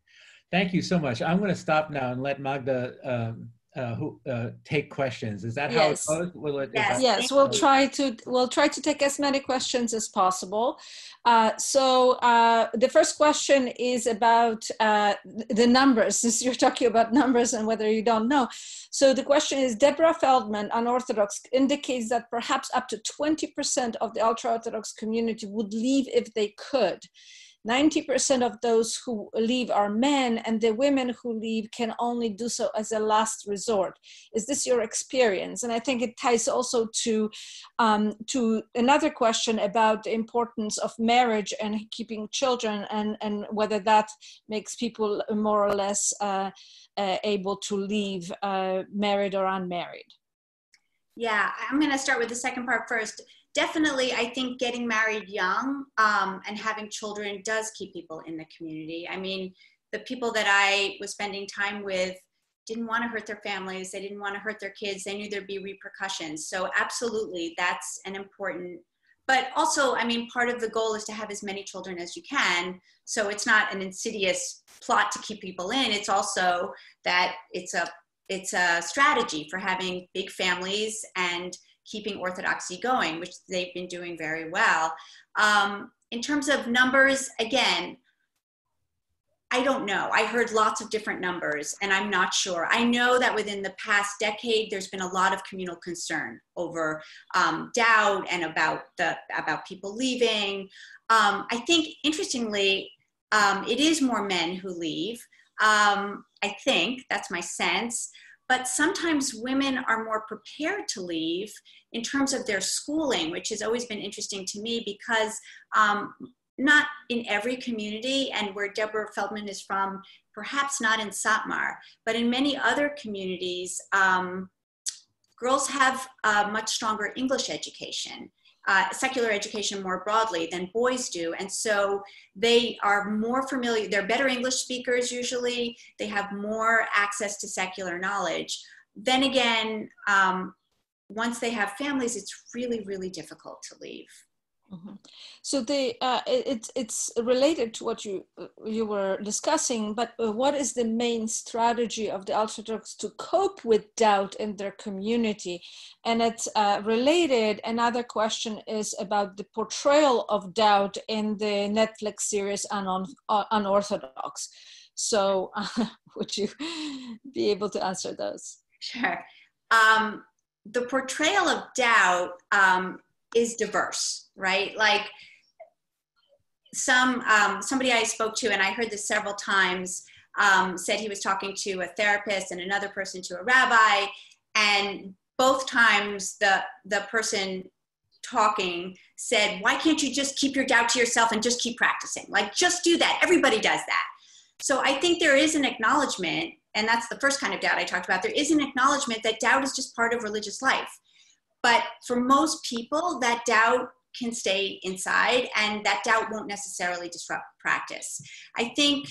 Thank you so much. I'm going to stop now and let magda um, uh, who uh, take questions. Is that yes. how it goes? Will it, yes, yes. We'll try to we'll try to take as many questions as possible. Uh, so uh, the first question is about uh, the numbers. Since you're talking about numbers and whether you don't know, so the question is: Deborah Feldman, unorthodox, indicates that perhaps up to 20% of the ultra-orthodox community would leave if they could. 90% of those who leave are men, and the women who leave can only do so as a last resort. Is this your experience? And I think it ties also to, um, to another question about the importance of marriage and keeping children, and, and whether that makes people more or less uh, uh, able to leave uh, married or unmarried. Yeah, I'm going to start with the second part first definitely i think getting married young um, and having children does keep people in the community. I mean the people that i was spending time with didn't want to hurt their families they didn't want to hurt their kids they knew there'd be repercussions. So absolutely that's an important but also i mean part of the goal is to have as many children as you can. So it's not an insidious plot to keep people in it's also that it's a it's a strategy for having big families and keeping orthodoxy going, which they've been doing very well. Um, in terms of numbers, again, I don't know. I heard lots of different numbers and I'm not sure. I know that within the past decade, there's been a lot of communal concern over um, doubt and about the about people leaving. Um, I think interestingly, um, it is more men who leave. Um, I think that's my sense but sometimes women are more prepared to leave in terms of their schooling, which has always been interesting to me because um, not in every community, and where Deborah Feldman is from, perhaps not in Satmar, but in many other communities, um, girls have a much stronger English education uh, secular education more broadly than boys do. And so they are more familiar, they're better English speakers usually, they have more access to secular knowledge. Then again, um, once they have families, it's really, really difficult to leave. Mm-hmm. So the uh, it's it's related to what you you were discussing, but uh, what is the main strategy of the Orthodox to cope with doubt in their community? And it's uh, related. Another question is about the portrayal of doubt in the Netflix series Unon, uh, Unorthodox. So, would you be able to answer those? Sure. Um, the portrayal of doubt um, is diverse, right? Like some um, somebody I spoke to, and I heard this several times, um, said he was talking to a therapist and another person to a rabbi, and both times the the person talking said, Why can't you just keep your doubt to yourself and just keep practicing? Like, just do that. Everybody does that. So I think there is an acknowledgement, and that's the first kind of doubt I talked about. There is an acknowledgement that doubt is just part of religious life. But for most people, that doubt can stay inside and that doubt won't necessarily disrupt practice. I think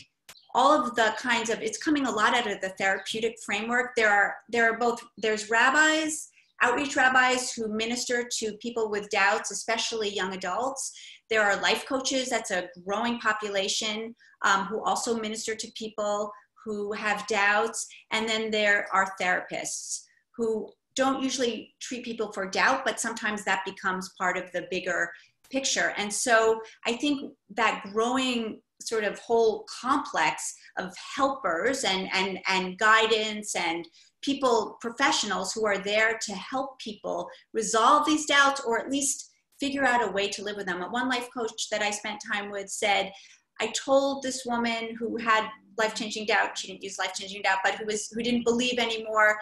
all of the kinds of it's coming a lot out of the therapeutic framework. There are there are both there's rabbis outreach rabbis who minister to people with doubts, especially young adults. There are life coaches, that's a growing population, um, who also minister to people who have doubts. And then there are therapists who don't usually treat people for doubt, but sometimes that becomes part of the bigger picture. And so I think that growing sort of whole complex of helpers and, and, and guidance and people, professionals who are there to help people resolve these doubts or at least figure out a way to live with them. One life coach that I spent time with said, I told this woman who had life-changing doubt, she didn't use life-changing doubt, but who was who didn't believe anymore,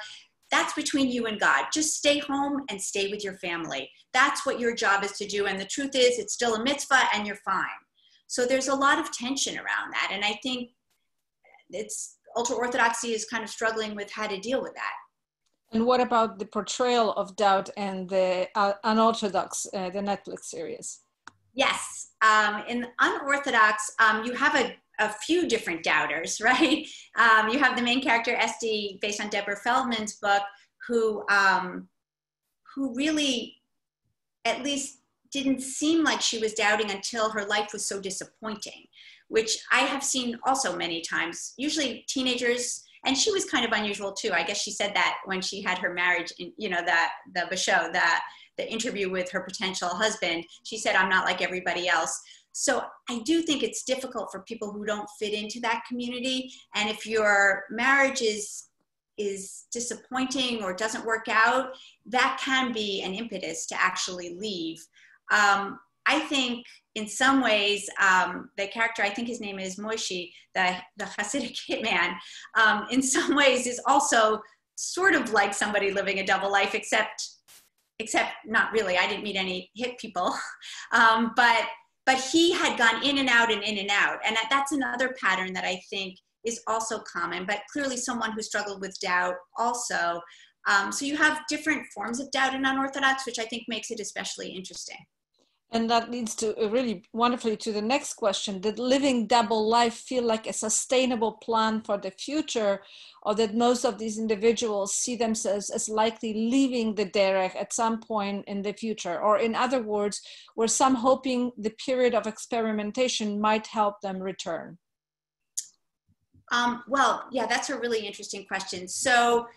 that's between you and God. Just stay home and stay with your family. That's what your job is to do. And the truth is, it's still a mitzvah and you're fine. So there's a lot of tension around that. And I think it's ultra orthodoxy is kind of struggling with how to deal with that. And what about the portrayal of doubt and the uh, unorthodox, uh, the Netflix series? Yes, um, in unorthodox, um, you have a, a, few different doubters, right? Um, you have the main character Esty, based on Deborah Feldman's book, who um, who really, at least, didn't seem like she was doubting until her life was so disappointing which I have seen also many times, usually teenagers. And she was kind of unusual too. I guess she said that when she had her marriage, in, you know, that the show, that the interview with her potential husband, she said, I'm not like everybody else. So I do think it's difficult for people who don't fit into that community. And if your marriage is is disappointing or doesn't work out, that can be an impetus to actually leave. Um, I think in some ways, um, the character, I think his name is Moishe, the, the Hasidic hitman, um, in some ways is also sort of like somebody living a double life, except, except not really. I didn't meet any hit people, um, but, but he had gone in and out and in and out. And that's another pattern that I think is also common, but clearly someone who struggled with doubt also. Um, so you have different forms of doubt in unorthodox, which I think makes it especially interesting. And that leads to uh, really wonderfully to the next question. Did living double life feel like a sustainable plan for the future, or that most of these individuals see themselves as likely leaving the derech at some point in the future? Or, in other words, were some hoping the period of experimentation might help them return? Um, well, yeah, that's a really interesting question. So,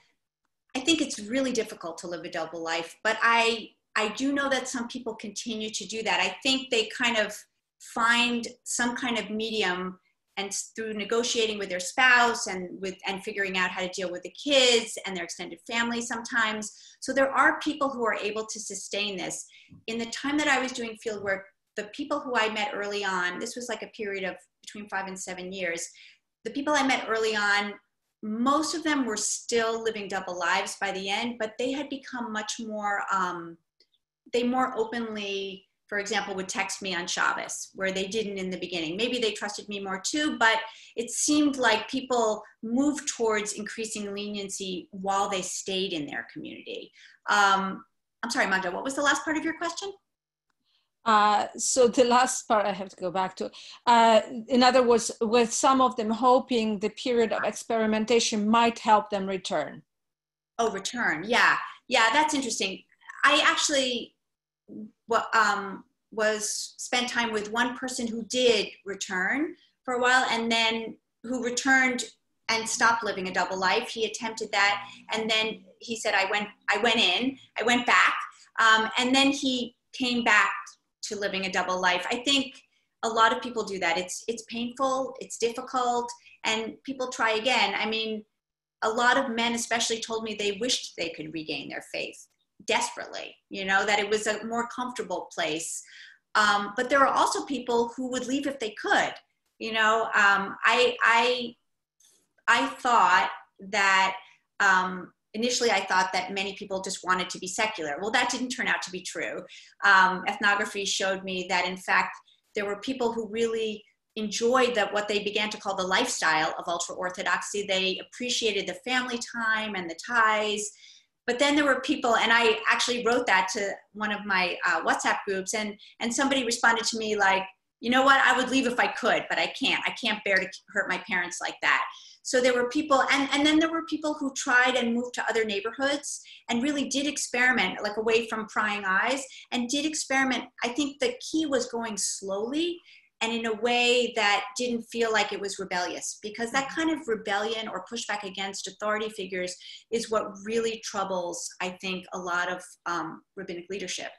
I think it's really difficult to live a double life, but I I do know that some people continue to do that. I think they kind of find some kind of medium and through negotiating with their spouse and with and figuring out how to deal with the kids and their extended family sometimes so there are people who are able to sustain this in the time that i was doing field work the people who i met early on this was like a period of between five and seven years the people i met early on most of them were still living double lives by the end but they had become much more um, they more openly, for example, would text me on Shabbos, where they didn't in the beginning. Maybe they trusted me more too, but it seemed like people moved towards increasing leniency while they stayed in their community. Um, I'm sorry, Magda, what was the last part of your question? Uh, so the last part I have to go back to. Uh, in other words, with some of them hoping the period of experimentation might help them return. Oh, return. Yeah. Yeah, that's interesting. I actually um, was spent time with one person who did return for a while and then who returned and stopped living a double life. He attempted that, and then he said, "I went, I went in, I went back," um, and then he came back to living a double life. I think a lot of people do that. It's it's painful, it's difficult, and people try again. I mean, a lot of men, especially, told me they wished they could regain their faith desperately, you know, that it was a more comfortable place. Um, but there are also people who would leave if they could. You know, um, I, I, I thought that um, initially I thought that many people just wanted to be secular. Well, that didn't turn out to be true. Um, ethnography showed me that, in fact, there were people who really enjoyed that what they began to call the lifestyle of ultra orthodoxy. They appreciated the family time and the ties. But then there were people, and I actually wrote that to one of my uh, WhatsApp groups, and and somebody responded to me like, you know what, I would leave if I could, but I can't. I can't bear to hurt my parents like that. So there were people, and, and then there were people who tried and moved to other neighborhoods and really did experiment, like away from prying eyes, and did experiment. I think the key was going slowly and in a way that didn't feel like it was rebellious because that kind of rebellion or pushback against authority figures is what really troubles i think a lot of um, rabbinic leadership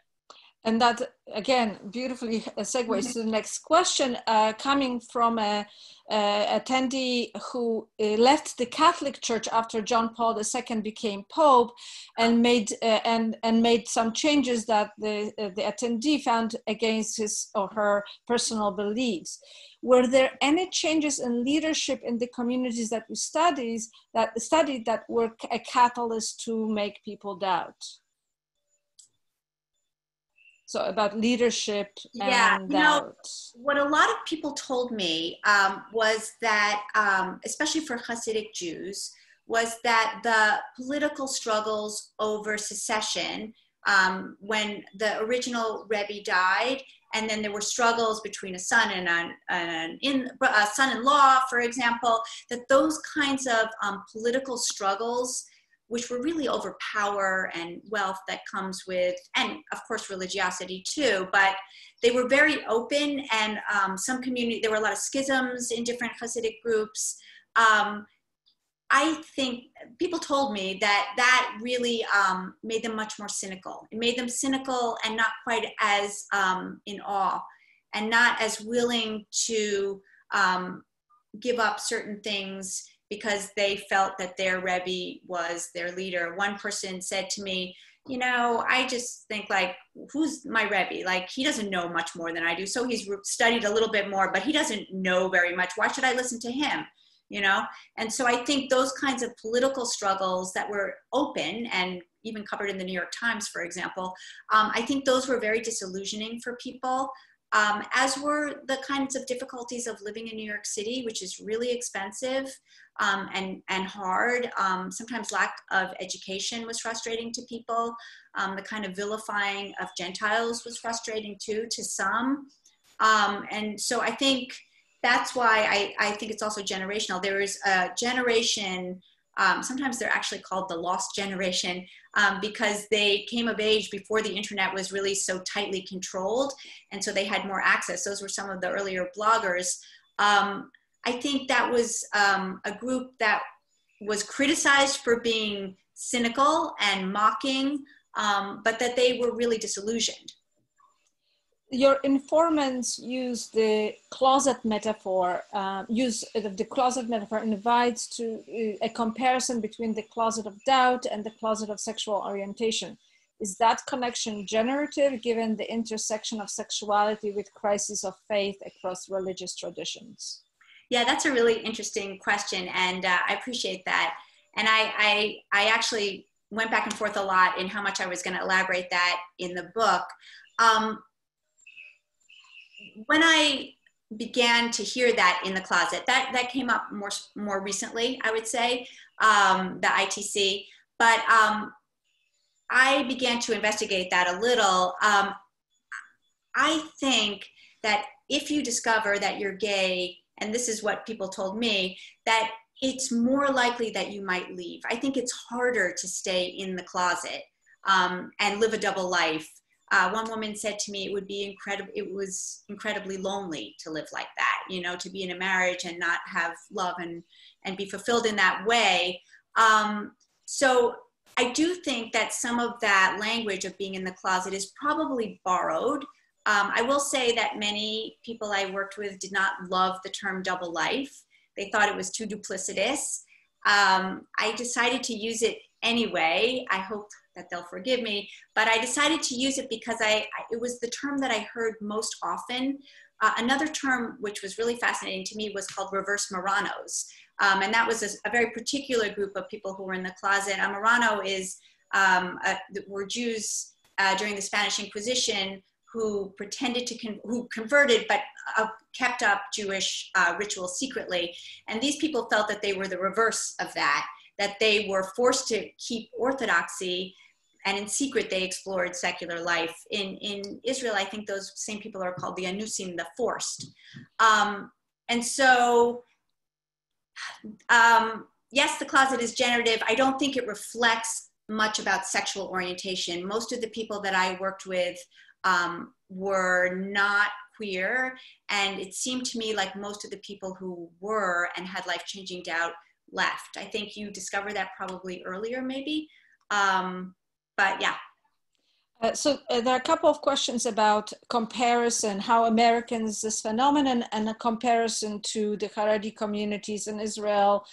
and that again beautifully segues mm-hmm. to the next question uh, coming from a, a attendee who uh, left the catholic church after john paul ii became pope and made uh, and and made some changes that the uh, the attendee found against his or her personal beliefs were there any changes in leadership in the communities that we studies that studied that were a catalyst to make people doubt so about leadership yeah you know what a lot of people told me um, was that um, especially for hasidic jews was that the political struggles over secession um, when the original rebbe died and then there were struggles between a son and an, an in, a son-in-law for example that those kinds of um, political struggles which were really over power and wealth that comes with, and of course religiosity too, but they were very open and um, some community, there were a lot of schisms in different Hasidic groups. Um, I think people told me that that really um, made them much more cynical. It made them cynical and not quite as um, in awe and not as willing to um, give up certain things because they felt that their Rebbe was their leader. One person said to me, you know, I just think like, who's my Rebbe? Like, he doesn't know much more than I do. So he's studied a little bit more, but he doesn't know very much. Why should I listen to him? You know? And so I think those kinds of political struggles that were open and even covered in the New York Times, for example, um, I think those were very disillusioning for people. Um, as were the kinds of difficulties of living in New York City, which is really expensive um, and, and hard. Um, sometimes lack of education was frustrating to people. Um, the kind of vilifying of Gentiles was frustrating too to some. Um, and so I think that's why I, I think it's also generational. There is a generation, um, sometimes they're actually called the lost generation um, because they came of age before the internet was really so tightly controlled. And so they had more access. Those were some of the earlier bloggers. Um, I think that was um, a group that was criticized for being cynical and mocking, um, but that they were really disillusioned. Your informants use the closet metaphor, uh, use the closet metaphor invites to uh, a comparison between the closet of doubt and the closet of sexual orientation. Is that connection generative given the intersection of sexuality with crisis of faith across religious traditions? Yeah, that's a really interesting question, and uh, I appreciate that. And I, I, I actually went back and forth a lot in how much I was going to elaborate that in the book. Um, when I began to hear that in the closet, that that came up more more recently, I would say, um, the ITC. But um, I began to investigate that a little. Um, I think that if you discover that you're gay and this is what people told me, that it's more likely that you might leave. I think it's harder to stay in the closet um, and live a double life. Uh, one woman said to me, it would be incredible, it was incredibly lonely to live like that, you know, to be in a marriage and not have love and, and be fulfilled in that way. Um, so I do think that some of that language of being in the closet is probably borrowed um, I will say that many people I worked with did not love the term double life. They thought it was too duplicitous. Um, I decided to use it anyway. I hope that they'll forgive me, but I decided to use it because I, it was the term that I heard most often. Uh, another term which was really fascinating to me was called reverse Marranos, Um, and that was a, a, very particular group of people who were in the closet. Marrano is, um, a, were Jews uh, during the Spanish Inquisition who pretended to, con- who converted but uh, kept up Jewish uh, rituals secretly. And these people felt that they were the reverse of that, that they were forced to keep orthodoxy and in secret they explored secular life. In, in Israel, I think those same people are called the Anusim, the forced. Um, and so, um, yes, the closet is generative. I don't think it reflects much about sexual orientation. Most of the people that I worked with um, were not queer. And it seemed to me like most of the people who were and had life changing doubt left. I think you discovered that probably earlier, maybe. Um, but yeah. Uh, so uh, there are a couple of questions about comparison, how Americans, this phenomenon, and a comparison to the Haredi communities in Israel,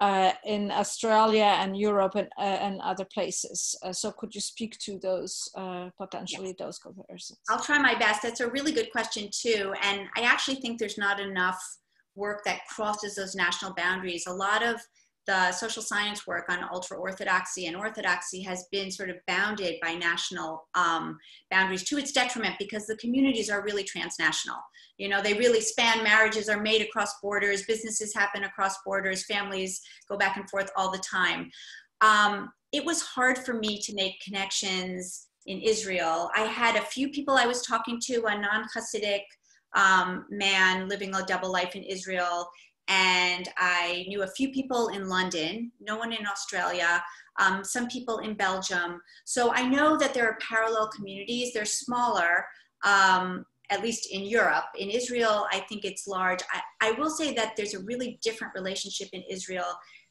uh, in Australia and Europe and, uh, and other places. Uh, so could you speak to those, uh, potentially yes. those comparisons? I'll try my best. That's a really good question too. And I actually think there's not enough work that crosses those national boundaries. A lot of the social science work on ultra orthodoxy and orthodoxy has been sort of bounded by national um, boundaries to its detriment because the communities are really transnational. You know, they really span marriages are made across borders, businesses happen across borders, families go back and forth all the time. Um, it was hard for me to make connections in Israel. I had a few people I was talking to, a non Hasidic um, man living a double life in Israel and I knew a few people in London, no one in Australia, um, some people in Belgium. So I know that there are parallel communities. They're smaller, um, at least in Europe. In Israel, I think it's large. I, I, will say that there's a really different relationship in Israel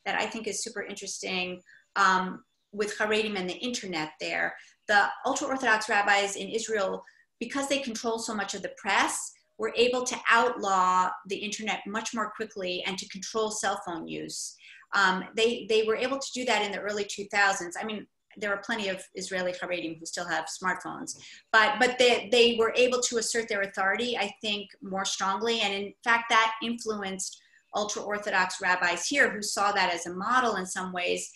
that I think is super interesting um, with Haredim and the internet there. The ultra Orthodox rabbis in Israel, because they control so much of the press, were able to outlaw the internet much more quickly and to control cell phone use. Um, they, they were able to do that in the early 2000s. I mean, there are plenty of Israeli Haredim who still have smartphones, but, but they, they were able to assert their authority, I think, more strongly. And in fact, that influenced ultra Orthodox rabbis here who saw that as a model in some ways.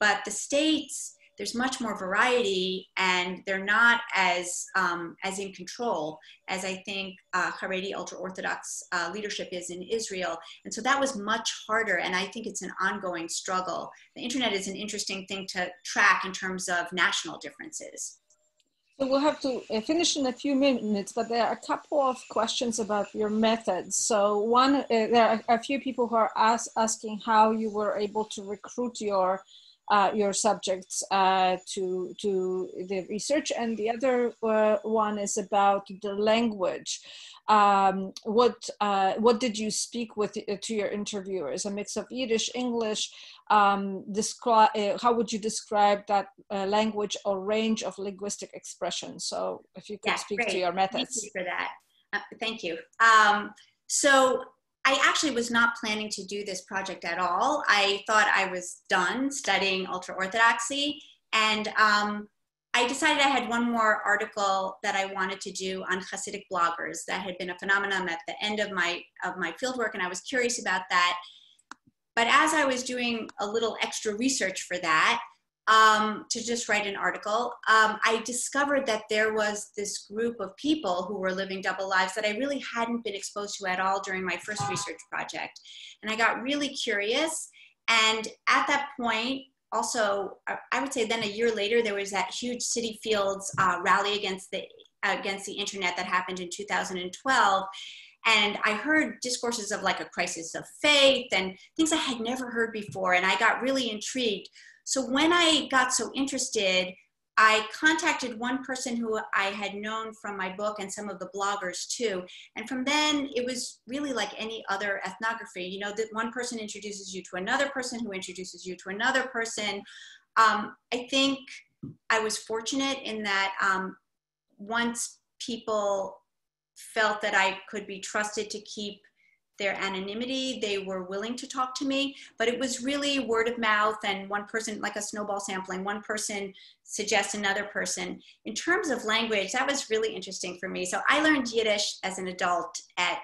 But the states, there's much more variety and they're not as um, as in control as I think uh, Haredi ultra Orthodox uh, leadership is in Israel. And so that was much harder. And I think it's an ongoing struggle. The internet is an interesting thing to track in terms of national differences. So we'll have to uh, finish in a few minutes, but there are a couple of questions about your methods. So one, uh, there are a few people who are ask, asking how you were able to recruit your uh, your subjects uh, to to the research, and the other uh, one is about the language. Um, what uh, what did you speak with uh, to your interviewers? A mix of Yiddish, English. Um, describe uh, how would you describe that language or range of linguistic expression? So, if you could yeah, speak great. to your methods. Thank you for that. thank you. Um, so I actually was not planning to do this project at all. I thought I was done studying ultra orthodoxy, and um, I decided I had one more article that I wanted to do on Hasidic bloggers. That had been a phenomenon at the end of my of my fieldwork, and I was curious about that. But as I was doing a little extra research for that, um, to just write an article, um, I discovered that there was this group of people who were living double lives that I really hadn't been exposed to at all during my first research project. And I got really curious. And at that point, also, I would say then a year later, there was that huge Citi Fields uh, rally against the against the internet that happened in 2012 and I heard discourses of like a crisis of faith and things I had never heard before. And I got really intrigued. So when I got so interested, I contacted one person who I had known from my book and some of the bloggers too. And from then, it was really like any other ethnography. You know, that one person introduces you to another person who introduces you to another person. Um, I think I was fortunate in that um, once people felt that I could be trusted to keep their anonymity. They were willing to talk to me, but it was really word of mouth and one person, like a snowball sampling, one person suggests another person. In terms of language, that was really interesting for me. So I learned Yiddish as an adult at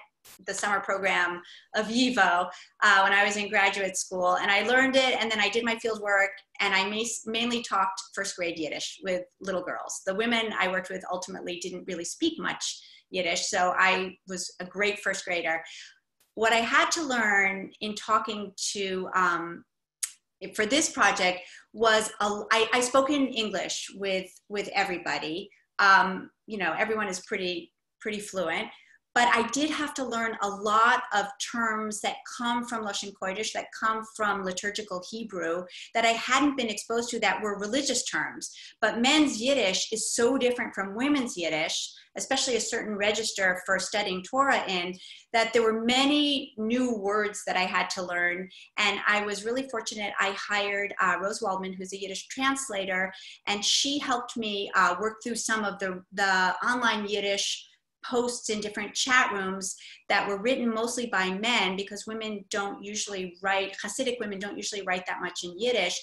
the summer program of YIVO uh, when I was in graduate school. And I learned it, and then I did my field work, and I mainly talked first grade Yiddish with little girls. The women I worked with ultimately didn't really speak much Yiddish, so I was a great first grader. What I had to learn in talking to um, for this project was a, I, I spoke in English with with everybody. Um, you know, everyone is pretty pretty fluent, but I did have to learn a lot of terms that come from Lashon Kodesh, that come from liturgical Hebrew, that I hadn't been exposed to that were religious terms. But men's Yiddish is so different from women's Yiddish, especially a certain register for studying Torah in, that there were many new words that I had to learn. And I was really fortunate. I hired uh, Rose Waldman, who's a Yiddish translator, and she helped me uh, work through some of the, the online Yiddish posts in different chat rooms that were written mostly by men because women don't usually write, Hasidic women don't usually write that much in Yiddish.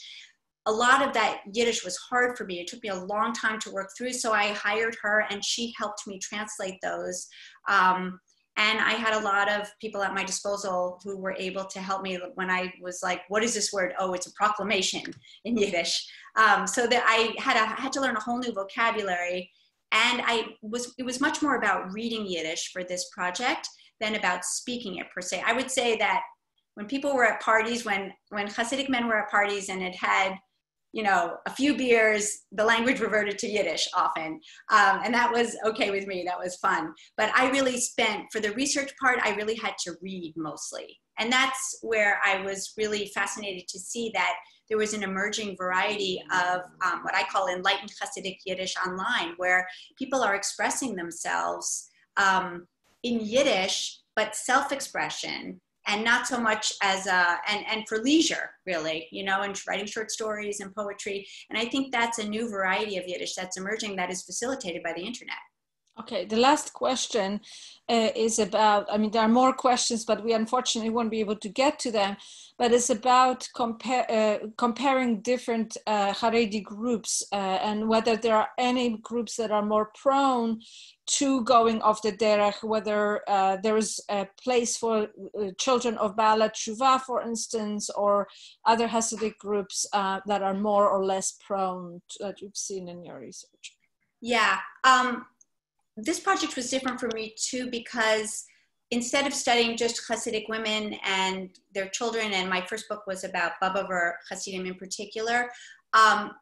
A lot of that Yiddish was hard for me. It took me a long time to work through, so I hired her and she helped me translate those. Um, and I had a lot of people at my disposal who were able to help me when I was like, "What is this word? Oh, it's a proclamation in Yiddish." Um, so that I had a, I had to learn a whole new vocabulary and I was, it was much more about reading Yiddish for this project than about speaking it per se. I would say that when people were at parties, when, when Hasidic men were at parties and it had, you know, a few beers, the language reverted to Yiddish often. Um, and that was okay with me, that was fun. But I really spent, for the research part, I really had to read mostly. And that's where I was really fascinated to see that there was an emerging variety of um, what I call enlightened Hasidic Yiddish online, where people are expressing themselves um, in Yiddish, but self-expression and not so much as a, and, and for leisure really you know and writing short stories and poetry. And i think that's a new variety of yiddish that's emerging that is facilitated by the internet Okay, the last question uh, is about, I mean, there are more questions, but we unfortunately won't be able to get to them, but it's about compare, uh, comparing different uh, Haredi groups uh, and whether there are any groups that are more prone to going off the derech, whether uh, there is a place for uh, children of Ba'alat Tshuva, for instance, or other Hasidic groups that are more or less prone to, that you've seen in your research. Yeah, um, this project was different for me too because instead of studying just Hasidic women and their children, and my first book was about Bobover Hasidim in particular, um,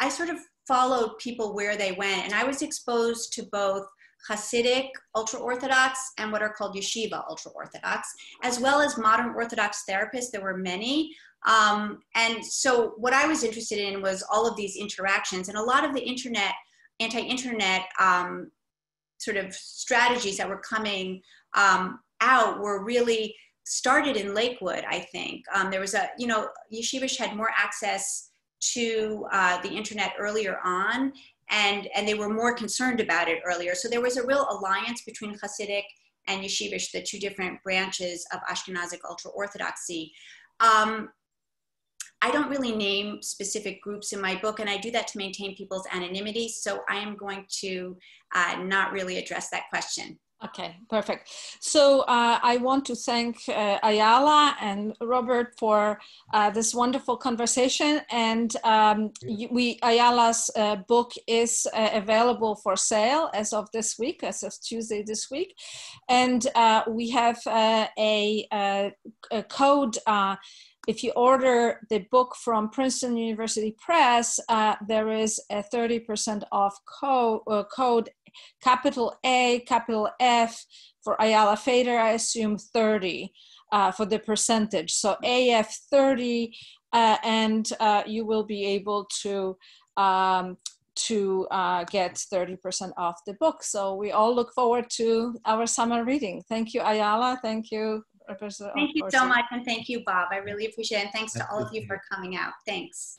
I sort of followed people where they went, and I was exposed to both Hasidic ultra Orthodox and what are called yeshiva ultra Orthodox, as well as modern Orthodox therapists. There were many. Um, and so, what I was interested in was all of these interactions, and a lot of the internet, anti internet um, sort of strategies that were coming um, out were really started in Lakewood, I think. Um, there was a, you know, Yeshivish had more access to uh, the internet earlier on, and, and they were more concerned about it earlier. So there was a real alliance between Hasidic and Yeshivish, the two different branches of Ashkenazic ultra Orthodoxy. Um, I don't really name specific groups in my book, and I do that to maintain people's anonymity. So I am going to uh, not really address that question. Okay, perfect. So uh, I want to thank uh, Ayala and Robert for uh, this wonderful conversation. And um, we Ayala's uh, book is uh, available for sale as of this week, as of Tuesday this week. And uh, we have a, a, code if you order the book from Princeton University Press, uh, there is a 30% off co- uh, code, capital A, capital F, for Ayala Fader, I assume 30 uh, for the percentage. So AF 30, uh, and uh, you will be able to um, to uh, get 30% off the book. So we all look forward to our summer reading. Thank you, Ayala. Thank you, Thank you so much, and thank you, Bob. I really appreciate it. And thanks to all of you for coming out. Thanks.